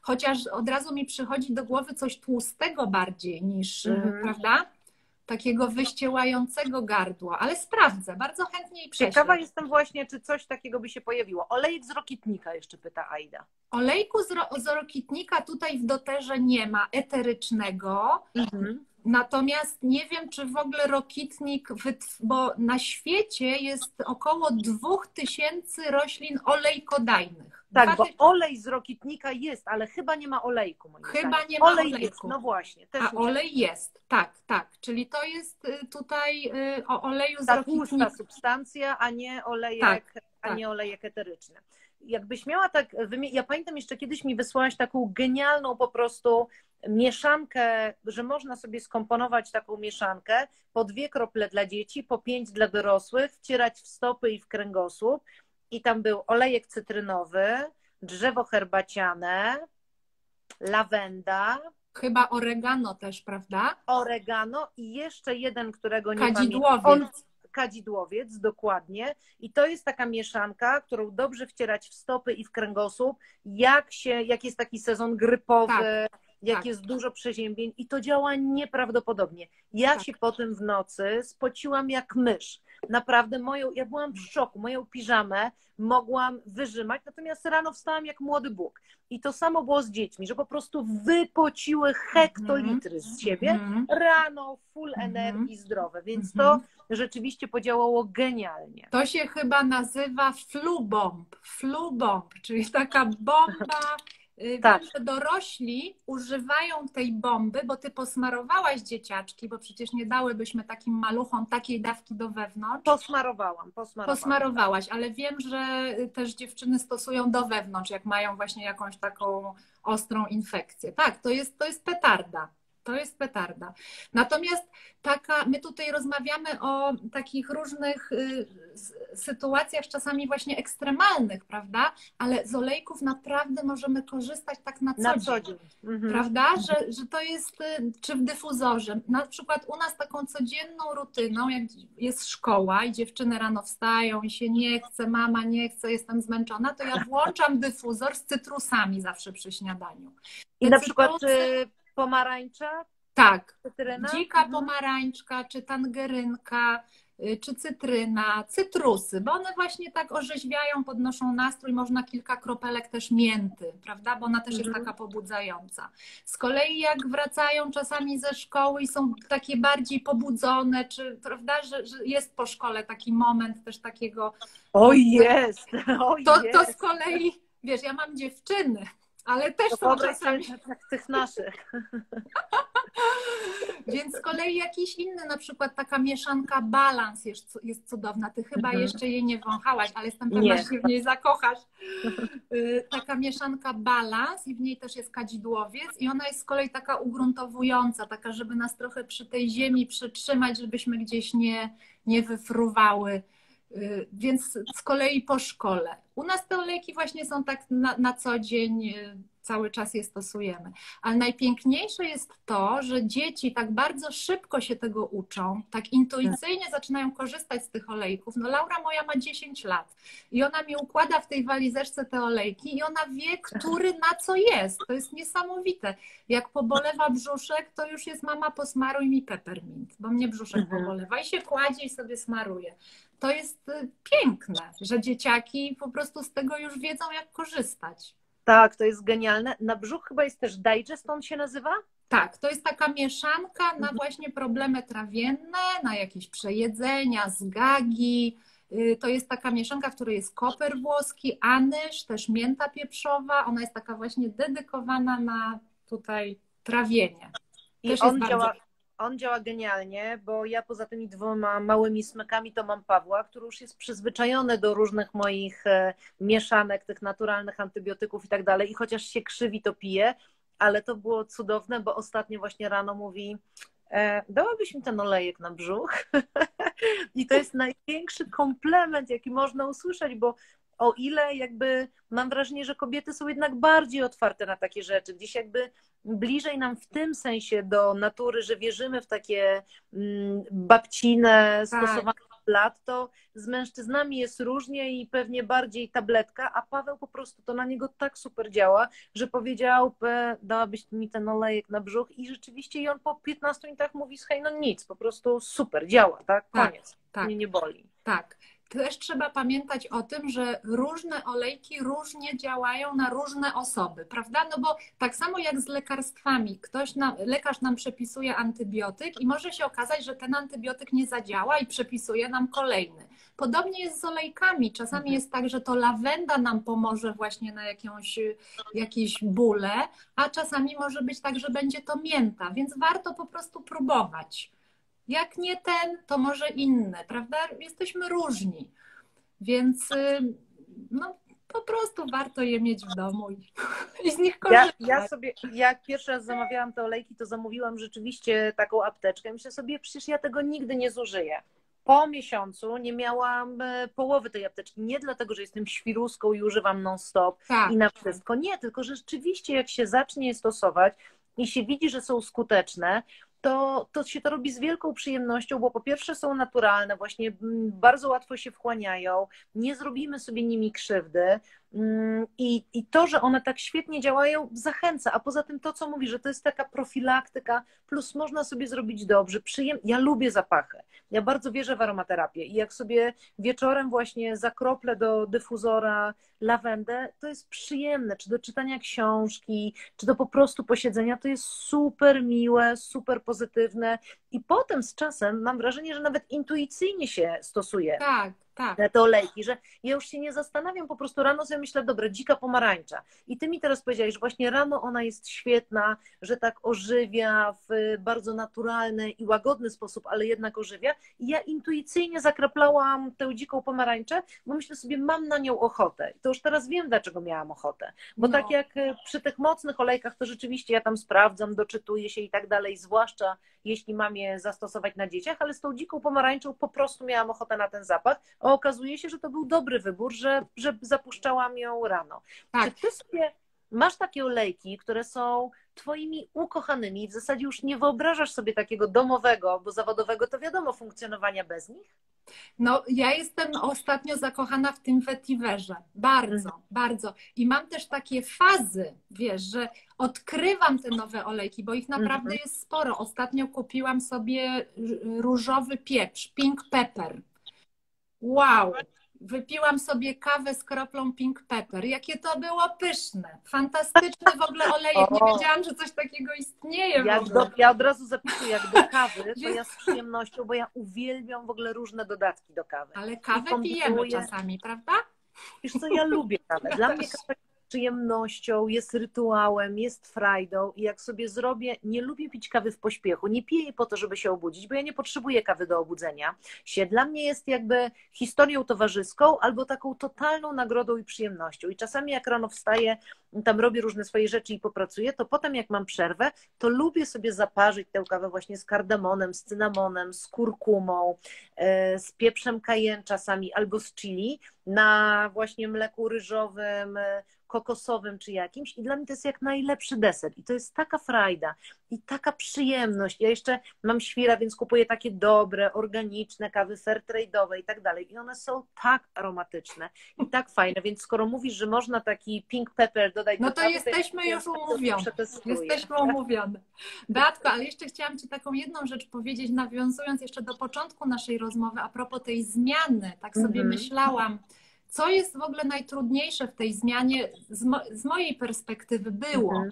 chociaż od razu mi przychodzi do głowy coś tłustego bardziej niż, mhm. prawda? Takiego wyściełającego gardła, ale sprawdzę, bardzo chętnie i prześlę. Ciekawa jestem właśnie, czy coś takiego by się pojawiło. Olejek z rokitnika jeszcze pyta Aida. Olejku z, ro z rokitnika tutaj w doterze nie ma eterycznego, mhm. natomiast nie wiem, czy w ogóle rokitnik, bo na świecie jest około 2000 roślin olejkodajnych. Tak, bo olej z rokitnika jest, ale chyba nie ma olejku. Moim chyba zdaniem. nie ma olej olejku. Jest, no właśnie. Też A olej jest, tak, tak. Czyli to jest y, tutaj y, o oleju z Ta rokitnika. tłusta substancja, a nie olejek, tak, a tak. nie olejek eteryczny. Jakbyś miała tak, ja pamiętam jeszcze kiedyś mi wysłałaś taką genialną po prostu mieszankę, że można sobie skomponować taką mieszankę po dwie krople dla dzieci, po pięć dla dorosłych, wcierać w stopy i w kręgosłup i tam był olejek cytrynowy, drzewo herbaciane, lawenda. Chyba oregano też, prawda? Oregano i jeszcze jeden, którego nie Kadzidłowiec. pamiętam. Kadzidłowiec, dokładnie. I to jest taka mieszanka, którą dobrze wcierać w stopy i w kręgosłup, jak się, jak jest taki sezon grypowy, tak, jak tak. jest dużo przeziębień i to działa nieprawdopodobnie. Ja tak. się potem w nocy spociłam jak mysz naprawdę moją, ja byłam w szoku, moją piżamę mogłam wyrzymać, natomiast rano wstałam jak młody Bóg. I to samo było z dziećmi, że po prostu wypociły hektolitry z siebie -hmm. rano, full -hmm. energii, zdrowe, więc to rzeczywiście podziałało genialnie. To się chyba nazywa flu bomb, flu bomb, czyli taka bomba tak. Wiem, że dorośli używają tej bomby, bo ty posmarowałaś dzieciaczki, bo przecież nie dałybyśmy takim maluchom takiej dawki do wewnątrz. Posmarowałam, posmarowałam. Posmarowałaś, ale wiem, że też dziewczyny stosują do wewnątrz, jak mają właśnie jakąś taką ostrą infekcję. Tak, to jest, to jest petarda. To jest petarda. Natomiast taka, my tutaj rozmawiamy o takich różnych y, sytuacjach, czasami właśnie ekstremalnych, prawda? Ale z olejków naprawdę możemy korzystać tak na co na dzień. Co dzień. Mhm. Prawda? Że, że to jest, y, czy w dyfuzorze. Na przykład u nas taką codzienną rutyną, jak jest szkoła i dziewczyny rano wstają i się nie chce, mama nie chce, jestem zmęczona, to ja włączam dyfuzor z cytrusami zawsze przy śniadaniu. I na przykład y, pomarańcza? Tak, cytryna? dzika mhm. pomarańczka, czy tangerynka, y, czy cytryna, cytrusy, bo one właśnie tak orzeźwiają, podnoszą nastrój, można kilka kropelek też mięty, prawda, bo ona też jest mhm. taka pobudzająca. Z kolei jak wracają czasami ze szkoły i są takie bardziej pobudzone, czy prawda, że, że jest po szkole taki moment też takiego... Oj jest, to, jest. to z kolei, wiesz, ja mam dziewczyny, Ale też To są wyobraź czasami. tak tych naszych. Więc z kolei jakiś inny, na przykład taka mieszanka balans jest, jest cudowna. Ty chyba Mhm. jeszcze jej nie wąchałaś, ale jestem pewna, że się w niej zakochasz. Y, Taka mieszanka balans i w niej też jest kadzidłowiec i ona jest z kolei taka ugruntowująca, taka, żeby nas trochę przy tej ziemi przytrzymać, żebyśmy gdzieś nie, nie wyfruwały. Y, Więc z kolei po szkole. U nas te olejki właśnie są tak na, na co dzień, y, cały czas je stosujemy. Ale najpiękniejsze jest to, że dzieci tak bardzo szybko się tego uczą, tak intuicyjnie zaczynają korzystać z tych olejków. No Laura moja ma 10 lat i ona mi układa w tej walizeczce te olejki i ona wie, który na co jest. To jest niesamowite. Jak pobolewa brzuszek, to już jest mama posmaruj mi peppermint, bo mnie brzuszek pobolewa i się kładzie i sobie smaruje. To jest y, piękne, że dzieciaki po prostu z tego już wiedzą, jak korzystać. Tak, to jest genialne. Na brzuch chyba jest też digest, on się nazywa? Tak, to jest taka mieszanka na Mhm. właśnie problemy trawienne, na jakieś przejedzenia, zgagi. Y, To jest taka mieszanka, w której jest koper włoski, anyż, też mięta pieprzowa. Ona jest taka właśnie dedykowana na tutaj trawienie. I Też on jest bardzo- działa, on działa genialnie, bo ja poza tymi dwoma małymi smykami to mam Pawła, który już jest przyzwyczajony do różnych moich e, mieszanek, tych naturalnych antybiotyków i tak dalej. I chociaż się krzywi, to pije, ale to było cudowne, bo ostatnio właśnie rano mówi, e, dałabyś mi ten olejek na brzuch? I to jest największy komplement, jaki można usłyszeć, bo o ile jakby mam wrażenie, że kobiety są jednak bardziej otwarte na takie rzeczy, gdzieś jakby bliżej nam w tym sensie do natury, że wierzymy w takie mm, babcine stosowane od lat, to z mężczyznami jest różnie i pewnie bardziej tabletka, a Paweł po prostu to na niego tak super działa, że powiedział, "E, dałabyś mi ten olejek na brzuch i rzeczywiście i on po 15 minutach mówi, hej, no nic, po prostu super, działa, tak? Tak, Koniec, tak. mnie nie boli. Tak. Też trzeba pamiętać o tym, że różne olejki różnie działają na różne osoby, prawda? No bo tak samo jak z lekarstwami, ktoś nam, lekarz nam przepisuje antybiotyk i może się okazać, że ten antybiotyk nie zadziała i przepisuje nam kolejny. Podobnie jest z olejkami. Czasami Mhm. jest tak, że to lawenda nam pomoże właśnie na jakąś, jakieś bóle, a czasami może być tak, że będzie to mięta, więc warto po prostu próbować. Jak nie ten, to może inne, prawda? Jesteśmy różni, więc y, no, po prostu warto je mieć w domu i, i z nich Ja, korzystać. ja sobie, jak pierwszy raz zamawiałam te olejki, to zamówiłam rzeczywiście taką apteczkę. Myślę sobie, przecież ja tego nigdy nie zużyję. Po miesiącu nie miałam e, połowy tej apteczki. Nie dlatego, że jestem świruską i używam non-stop tak, i na wszystko. Nie, tylko że rzeczywiście jak się zacznie je stosować i się widzi, że są skuteczne, to, to się to robi z wielką przyjemnością, bo po pierwsze są naturalne, właśnie mm, bardzo łatwo się wchłaniają, nie zrobimy sobie nimi krzywdy i, i to, że one tak świetnie działają, zachęca, a poza tym to, co mówi, że to jest taka profilaktyka, plus można sobie zrobić dobrze, przyjem... Ja lubię zapachy, ja bardzo wierzę w aromaterapię. I jak sobie wieczorem właśnie zakroplę do dyfuzora lawendę, to jest przyjemne, czy do czytania książki, czy do po prostu posiedzenia, to jest super miłe, super pozytywne. I potem z czasem mam wrażenie, że nawet intuicyjnie się stosuje. Tak, tak. te olejki, że ja już się nie zastanawiam, po prostu rano sobie myślę, dobra, dzika pomarańcza. I ty mi teraz powiedziałeś, że właśnie rano ona jest świetna, że tak ożywia w bardzo naturalny i łagodny sposób, ale jednak ożywia. I ja intuicyjnie zakraplałam tę dziką pomarańczę, bo myślę sobie, mam na nią ochotę. I to już teraz wiem, dlaczego miałam ochotę. Bo No. tak jak e, przy tych mocnych olejkach, to rzeczywiście ja tam sprawdzam, doczytuję się i tak dalej, zwłaszcza jeśli mam je zastosować na dzieciach, ale z tą dziką pomarańczą po prostu miałam ochotę na ten zapach, okazuje się, że to był dobry wybór, że, że zapuszczałam ją rano. Tak. Czy ty sobie masz takie olejki, które są twoimi ukochanymi i w zasadzie już nie wyobrażasz sobie takiego domowego, bo zawodowego to wiadomo funkcjonowania bez nich? No, ja jestem ostatnio zakochana w tym vetiverze. Bardzo, Mhm. bardzo. I mam też takie fazy, wiesz, że odkrywam te nowe olejki, bo ich naprawdę Mhm. jest sporo. Ostatnio kupiłam sobie różowy pieprz, pink pepper. Wow! Wypiłam sobie kawę z kroplą pink pepper. Jakie to było pyszne. Fantastyczny w ogóle olejek. Nie wiedziałam, że coś takiego istnieje ogóle. do, ja od razu zapisuję, jak do kawy, to ja z przyjemnością, bo ja uwielbiam w ogóle różne dodatki do kawy. Ale kawę pijemy czasami, prawda? Wiesz co, ja lubię kawę. Dla mnie kawa przyjemnością, jest rytuałem, jest frajdą i jak sobie zrobię, nie lubię pić kawy w pośpiechu, nie piję jej po to, żeby się obudzić, bo ja nie potrzebuję kawy do obudzenia się. Dla mnie jest jakby historią towarzyską albo taką totalną nagrodą i przyjemnością. I czasami jak rano wstaję, tam robię różne swoje rzeczy i popracuję, to potem jak mam przerwę, to lubię sobie zaparzyć tę kawę właśnie z kardemonem, z cynamonem, z kurkumą, e, z pieprzem kajen czasami albo z chili na właśnie mleku ryżowym, kokosowym czy jakimś i dla mnie to jest jak najlepszy deser i to jest taka frajda i taka przyjemność. Ja jeszcze mam świra, więc kupuję takie dobre, organiczne kawy fair trade'owe i tak dalej i one są tak aromatyczne i tak fajne, więc skoro mówisz, że można taki pink pepper dodać no do to kawy, jesteśmy już umówione. Jesteśmy umówione. Beatko, ale jeszcze chciałam Ci taką jedną rzecz powiedzieć, nawiązując jeszcze do początku naszej rozmowy a propos tej zmiany, tak sobie mm -hmm. myślałam, co jest w ogóle najtrudniejsze w tej zmianie z, mo z mojej perspektywy było? Mhm.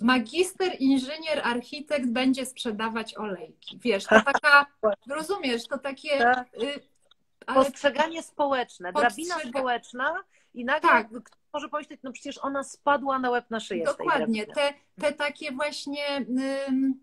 Magister, inżynier, architekt będzie sprzedawać olejki. Wiesz, to taka, rozumiesz, to takie. Tak. Y, Postrzeganie społeczne, Postrzega... drabina społeczna i nagle tak. może pomyśleć, no przecież ona spadła na łeb na szyję. Dokładnie, te, te takie właśnie y,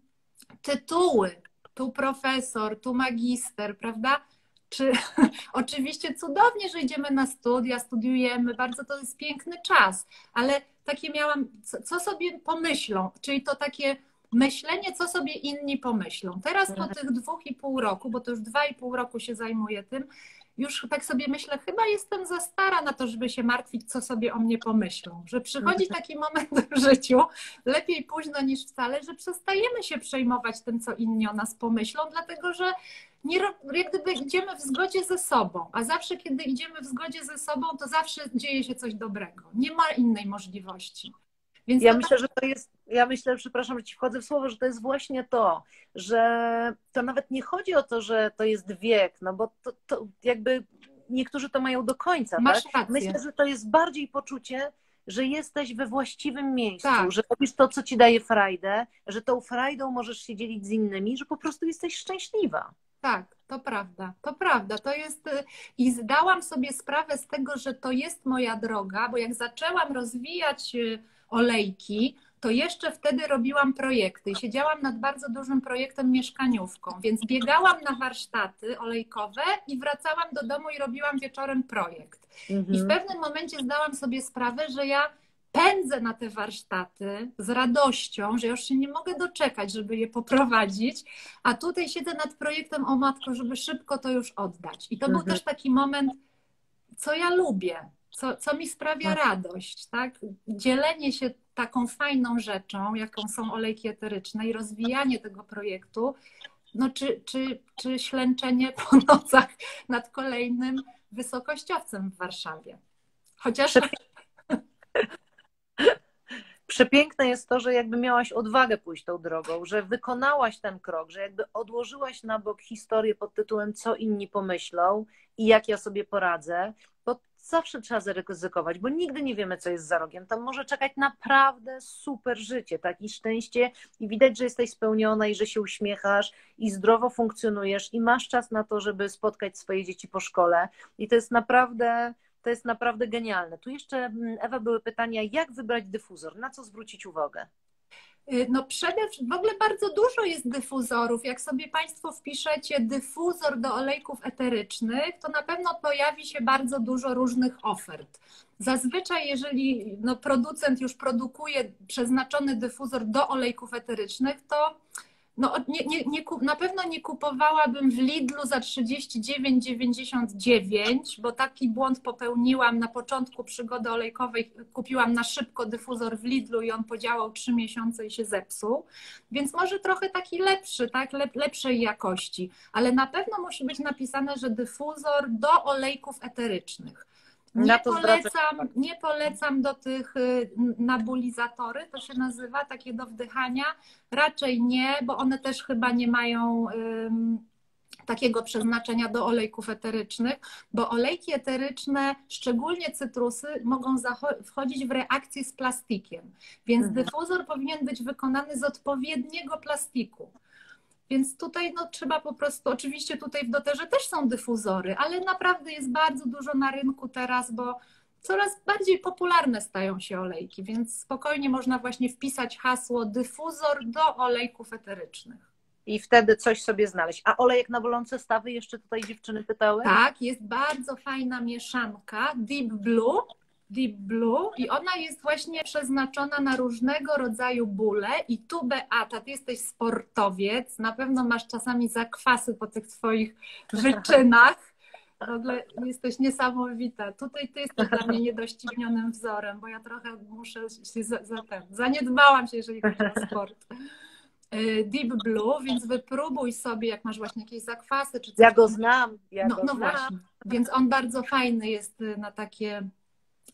tytuły, tu profesor, tu magister, prawda? Czy oczywiście cudownie, że idziemy na studia, studiujemy, bardzo to jest piękny czas, ale takie miałam, co, co sobie pomyślą, czyli to takie myślenie, co sobie inni pomyślą. Teraz po mhm. tych dwóch i pół roku, bo to już dwa i pół roku się zajmuję tym, już tak sobie myślę, chyba jestem za stara na to, żeby się martwić, co sobie o mnie pomyślą. Że przychodzi mhm. taki moment w życiu, lepiej późno niż wcale, że przestajemy się przejmować tym, co inni o nas pomyślą, dlatego że nie, jak gdyby idziemy w zgodzie ze sobą, a zawsze, kiedy idziemy w zgodzie ze sobą, to zawsze dzieje się coś dobrego. Nie ma innej możliwości. Więc ja myślę, tak... że to jest, ja myślę, przepraszam, że ci wchodzę w słowo, że to jest właśnie to, że to nawet nie chodzi o to, że to jest wiek, no bo to, to jakby niektórzy to mają do końca. Masz tak? rację. Myślę, że to jest bardziej poczucie, że jesteś we właściwym miejscu, tak. że robisz to, co ci daje frajdę, że tą frajdą możesz się dzielić z innymi, że po prostu jesteś szczęśliwa. Tak, to prawda, to prawda. To jest y, i zdałam sobie sprawę z tego, że to jest moja droga, bo jak zaczęłam rozwijać y, olejki, to jeszcze wtedy robiłam projekty. Siedziałam nad bardzo dużym projektem mieszkaniówką, więc biegałam na warsztaty olejkowe i wracałam do domu i robiłam wieczorem projekt. Mhm. I w mhm. pewnym momencie zdałam sobie sprawę, że ja pędzę na te warsztaty z radością, że już się nie mogę doczekać, żeby je poprowadzić, a tutaj siedzę nad projektem o matko, żeby szybko to już oddać. I to mhm. był też taki moment, co ja lubię, co, co mi sprawia tak. radość, tak? Dzielenie się taką fajną rzeczą, jaką są olejki eteryczne i rozwijanie tego projektu, no czy, czy, czy ślęczenie po nocach nad kolejnym wysokościowcem w Warszawie. Chociaż Przepiękne jest to, że jakby miałaś odwagę pójść tą drogą, że wykonałaś ten krok, że jakby odłożyłaś na bok historię pod tytułem co inni pomyślą i jak ja sobie poradzę, bo zawsze trzeba zaryzykować, bo nigdy nie wiemy, co jest za rogiem. Tam może czekać naprawdę super życie, tak? I szczęście i widać, że jesteś spełniona i że się uśmiechasz i zdrowo funkcjonujesz i masz czas na to, żeby spotkać swoje dzieci po szkole i to jest naprawdę to jest naprawdę genialne. Tu jeszcze, mm, Ewa, były pytania, jak wybrać dyfuzor, na co zwrócić uwagę? Y, no przede wszystkim, w ogóle bardzo dużo jest dyfuzorów. Jak sobie Państwo wpiszecie dyfuzor do olejków eterycznych, to na pewno pojawi się bardzo dużo różnych ofert. Zazwyczaj, jeżeli no, producent już produkuje przeznaczony dyfuzor do olejków eterycznych, to no, nie, nie, nie, na pewno nie kupowałabym w Lidlu za 39,99, bo taki błąd popełniłam na początku przygody olejkowej. Kupiłam na szybko dyfuzor w Lidlu i on podziałał 3 miesiące i się zepsuł. Więc może trochę taki lepszy, tak, Lep, lepszej jakości, ale na pewno musi być napisane, że dyfuzor do olejków eterycznych. Nie polecam, nie polecam do tych y, nabulizatory, to się nazywa, takie do wdychania. Raczej nie, bo one też chyba nie mają takiego przeznaczenia do olejków eterycznych, bo olejki eteryczne, szczególnie cytrusy, mogą wchodzić w reakcję z plastikiem. Więc mhm. dyfuzor powinien być wykonany z odpowiedniego plastiku. Więc tutaj no, trzeba po prostu, oczywiście tutaj w doterze też są dyfuzory, ale naprawdę jest bardzo dużo na rynku teraz, bo coraz bardziej popularne stają się olejki, więc spokojnie można właśnie wpisać hasło dyfuzor do olejków eterycznych. I wtedy coś sobie znaleźć. A olejek na bolące stawy jeszcze tutaj dziewczyny pytały? Tak, jest bardzo fajna mieszanka Deep Blue. Deep Blue i ona jest właśnie przeznaczona na różnego rodzaju bóle i tu Beata, ty jesteś sportowiec, na pewno masz czasami zakwasy po tych swoich wyczynach, w ogóle jesteś niesamowita. Tutaj ty jesteś dla mnie niedoścignionym wzorem, bo ja trochę muszę się za, za ten, zaniedbałam się, jeżeli chodzi o sport. Y, Deep Blue, więc wypróbuj sobie, jak masz właśnie jakieś zakwasy czy coś. Ja go znam. Ja no, go no znam. właśnie. Więc on bardzo fajny jest y, na takie,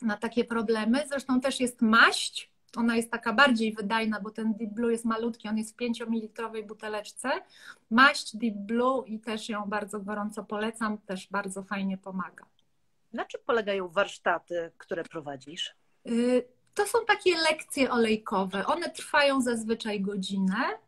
na takie problemy. Zresztą też jest maść. Ona jest taka bardziej wydajna, bo ten Deep Blue jest malutki, on jest w 5 ml buteleczce. Maść Deep Blue i też ją bardzo gorąco polecam, też bardzo fajnie pomaga. Na czym polegają warsztaty, które prowadzisz? Y, to są takie lekcje olejkowe. One trwają zazwyczaj godzinę.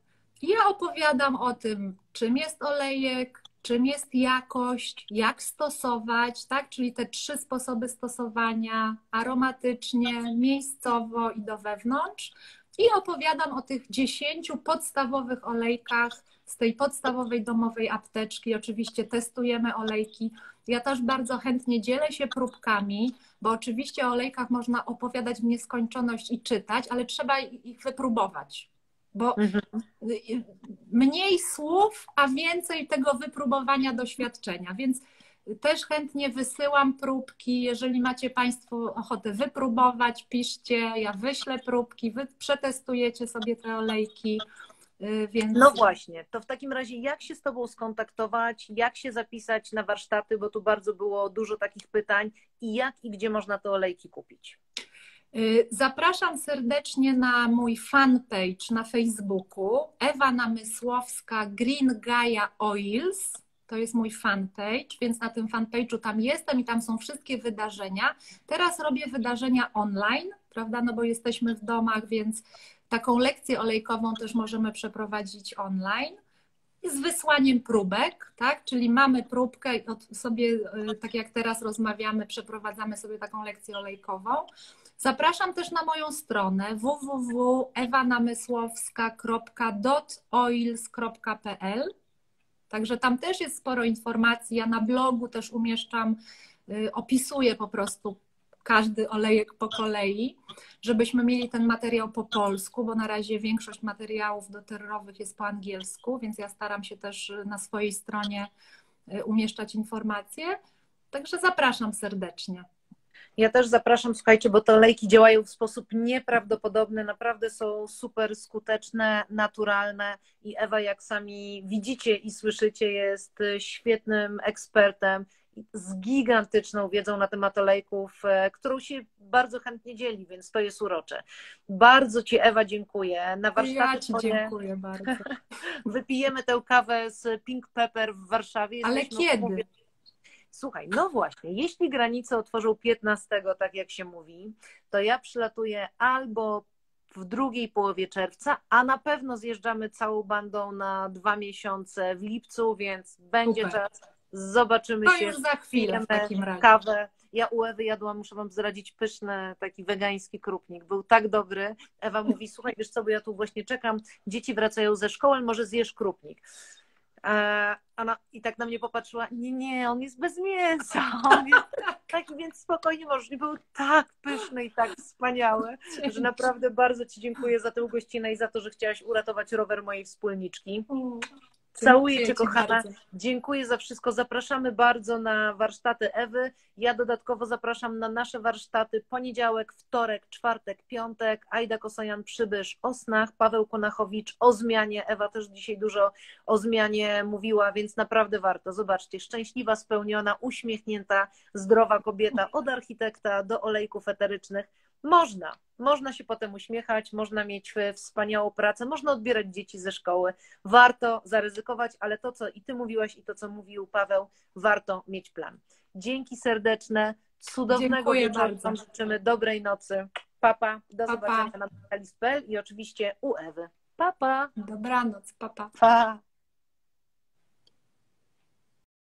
Ja opowiadam o tym, czym jest olejek, czym jest jakość, jak stosować, tak? Czyli te trzy sposoby stosowania aromatycznie, miejscowo i do wewnątrz. I opowiadam o tych dziesięciu podstawowych olejkach z tej podstawowej domowej apteczki. Oczywiście testujemy olejki. Ja też bardzo chętnie dzielę się próbkami, bo oczywiście o olejkach można opowiadać w nieskończoność i czytać, ale trzeba ich wypróbować. Bo Mhm. mniej słów, a więcej tego wypróbowania doświadczenia. Więc też chętnie wysyłam próbki. Jeżeli macie Państwo ochotę wypróbować, piszcie, ja wyślę próbki, wy przetestujecie sobie te olejki. y, Więc No właśnie, to w takim razie jak się z Tobą skontaktować, jak się zapisać na warsztaty, bo tu bardzo było dużo takich pytań i jak i gdzie można te olejki kupić? Y, Zapraszam serdecznie na mój fanpage na Facebooku. Ewa Namysłowska Green Gaia Oils. To jest mój fanpage, więc na tym fanpage'u tam jestem i tam są wszystkie wydarzenia. Teraz robię wydarzenia online, prawda? No bo jesteśmy w domach, więc taką lekcję olejkową też możemy przeprowadzić online z wysłaniem próbek, tak? Czyli mamy próbkę i sobie, y, tak jak teraz rozmawiamy, przeprowadzamy sobie taką lekcję olejkową. Zapraszam też na moją stronę www.ewanamysłowska.dotoils.pl Także tam też jest sporo informacji. Ja na blogu też umieszczam, y, opisuję po prostu każdy olejek po kolei, żebyśmy mieli ten materiał po polsku, bo na razie większość materiałów doterrowych jest po angielsku, więc ja staram się też na swojej stronie y, umieszczać informacje. Także zapraszam serdecznie. Ja też zapraszam, słuchajcie, bo te olejki działają w sposób nieprawdopodobny, naprawdę są super skuteczne, naturalne i Ewa, jak sami widzicie i słyszycie, jest świetnym ekspertem z gigantyczną wiedzą na temat olejków, e, którą się bardzo chętnie dzieli, więc to jest urocze. Bardzo Ci Ewa dziękuję. Na warsztaty Ja dziękuję bardzo. wypijemy tę kawę z Pink Pepper w Warszawie. Ale Jesteśmy kiedy? Słuchaj, no właśnie, jeśli granice otworzą 15, tak jak się mówi, to ja przylatuję albo w drugiej połowie czerwca, a na pewno zjeżdżamy całą bandą na dwa miesiące w lipcu, więc będzie Super. czas. Zobaczymy To się. już za chwilę w takim razie. Kawę. Ja u Ewy jadłam, muszę wam zdradzić, pyszny taki wegański krupnik. Był tak dobry. Ewa mówi, słuchaj, wiesz co, bo ja tu właśnie czekam, dzieci wracają ze szkoły, może zjesz krupnik. Ona i tak na mnie popatrzyła, nie, nie, on jest bez mięsa, on jest taki, więc spokojnie możesz. I był tak pyszny i tak wspaniały, że naprawdę bardzo Ci dziękuję za tę gościnę i za to, że chciałaś uratować rower mojej wspólniczki. Całuję Cię, Ci kochana. bardzo. Dziękuję za wszystko. Zapraszamy bardzo na warsztaty Ewy. Ja dodatkowo zapraszam na nasze warsztaty poniedziałek, wtorek, czwartek, piątek. Ajda Kosajan Przybysz o snach, Paweł Konachowicz o zmianie. Ewa też dzisiaj dużo o zmianie mówiła, więc naprawdę warto. Zobaczcie, szczęśliwa, spełniona, uśmiechnięta, zdrowa kobieta od architekta do olejków eterycznych. Można, można się potem uśmiechać, można mieć e, wspaniałą pracę, można odbierać dzieci ze szkoły. Warto zaryzykować, ale to, co i ty mówiłaś, i to, co mówił Paweł, warto mieć plan. Dzięki serdeczne, cudownego Dziękuję wieczoru bardzo. Życzymy, dobrej nocy. Papa, do Pa, pa. zobaczenia na Kalis.pl i oczywiście u Ewy. Papa. Dobranoc, papa. Pa.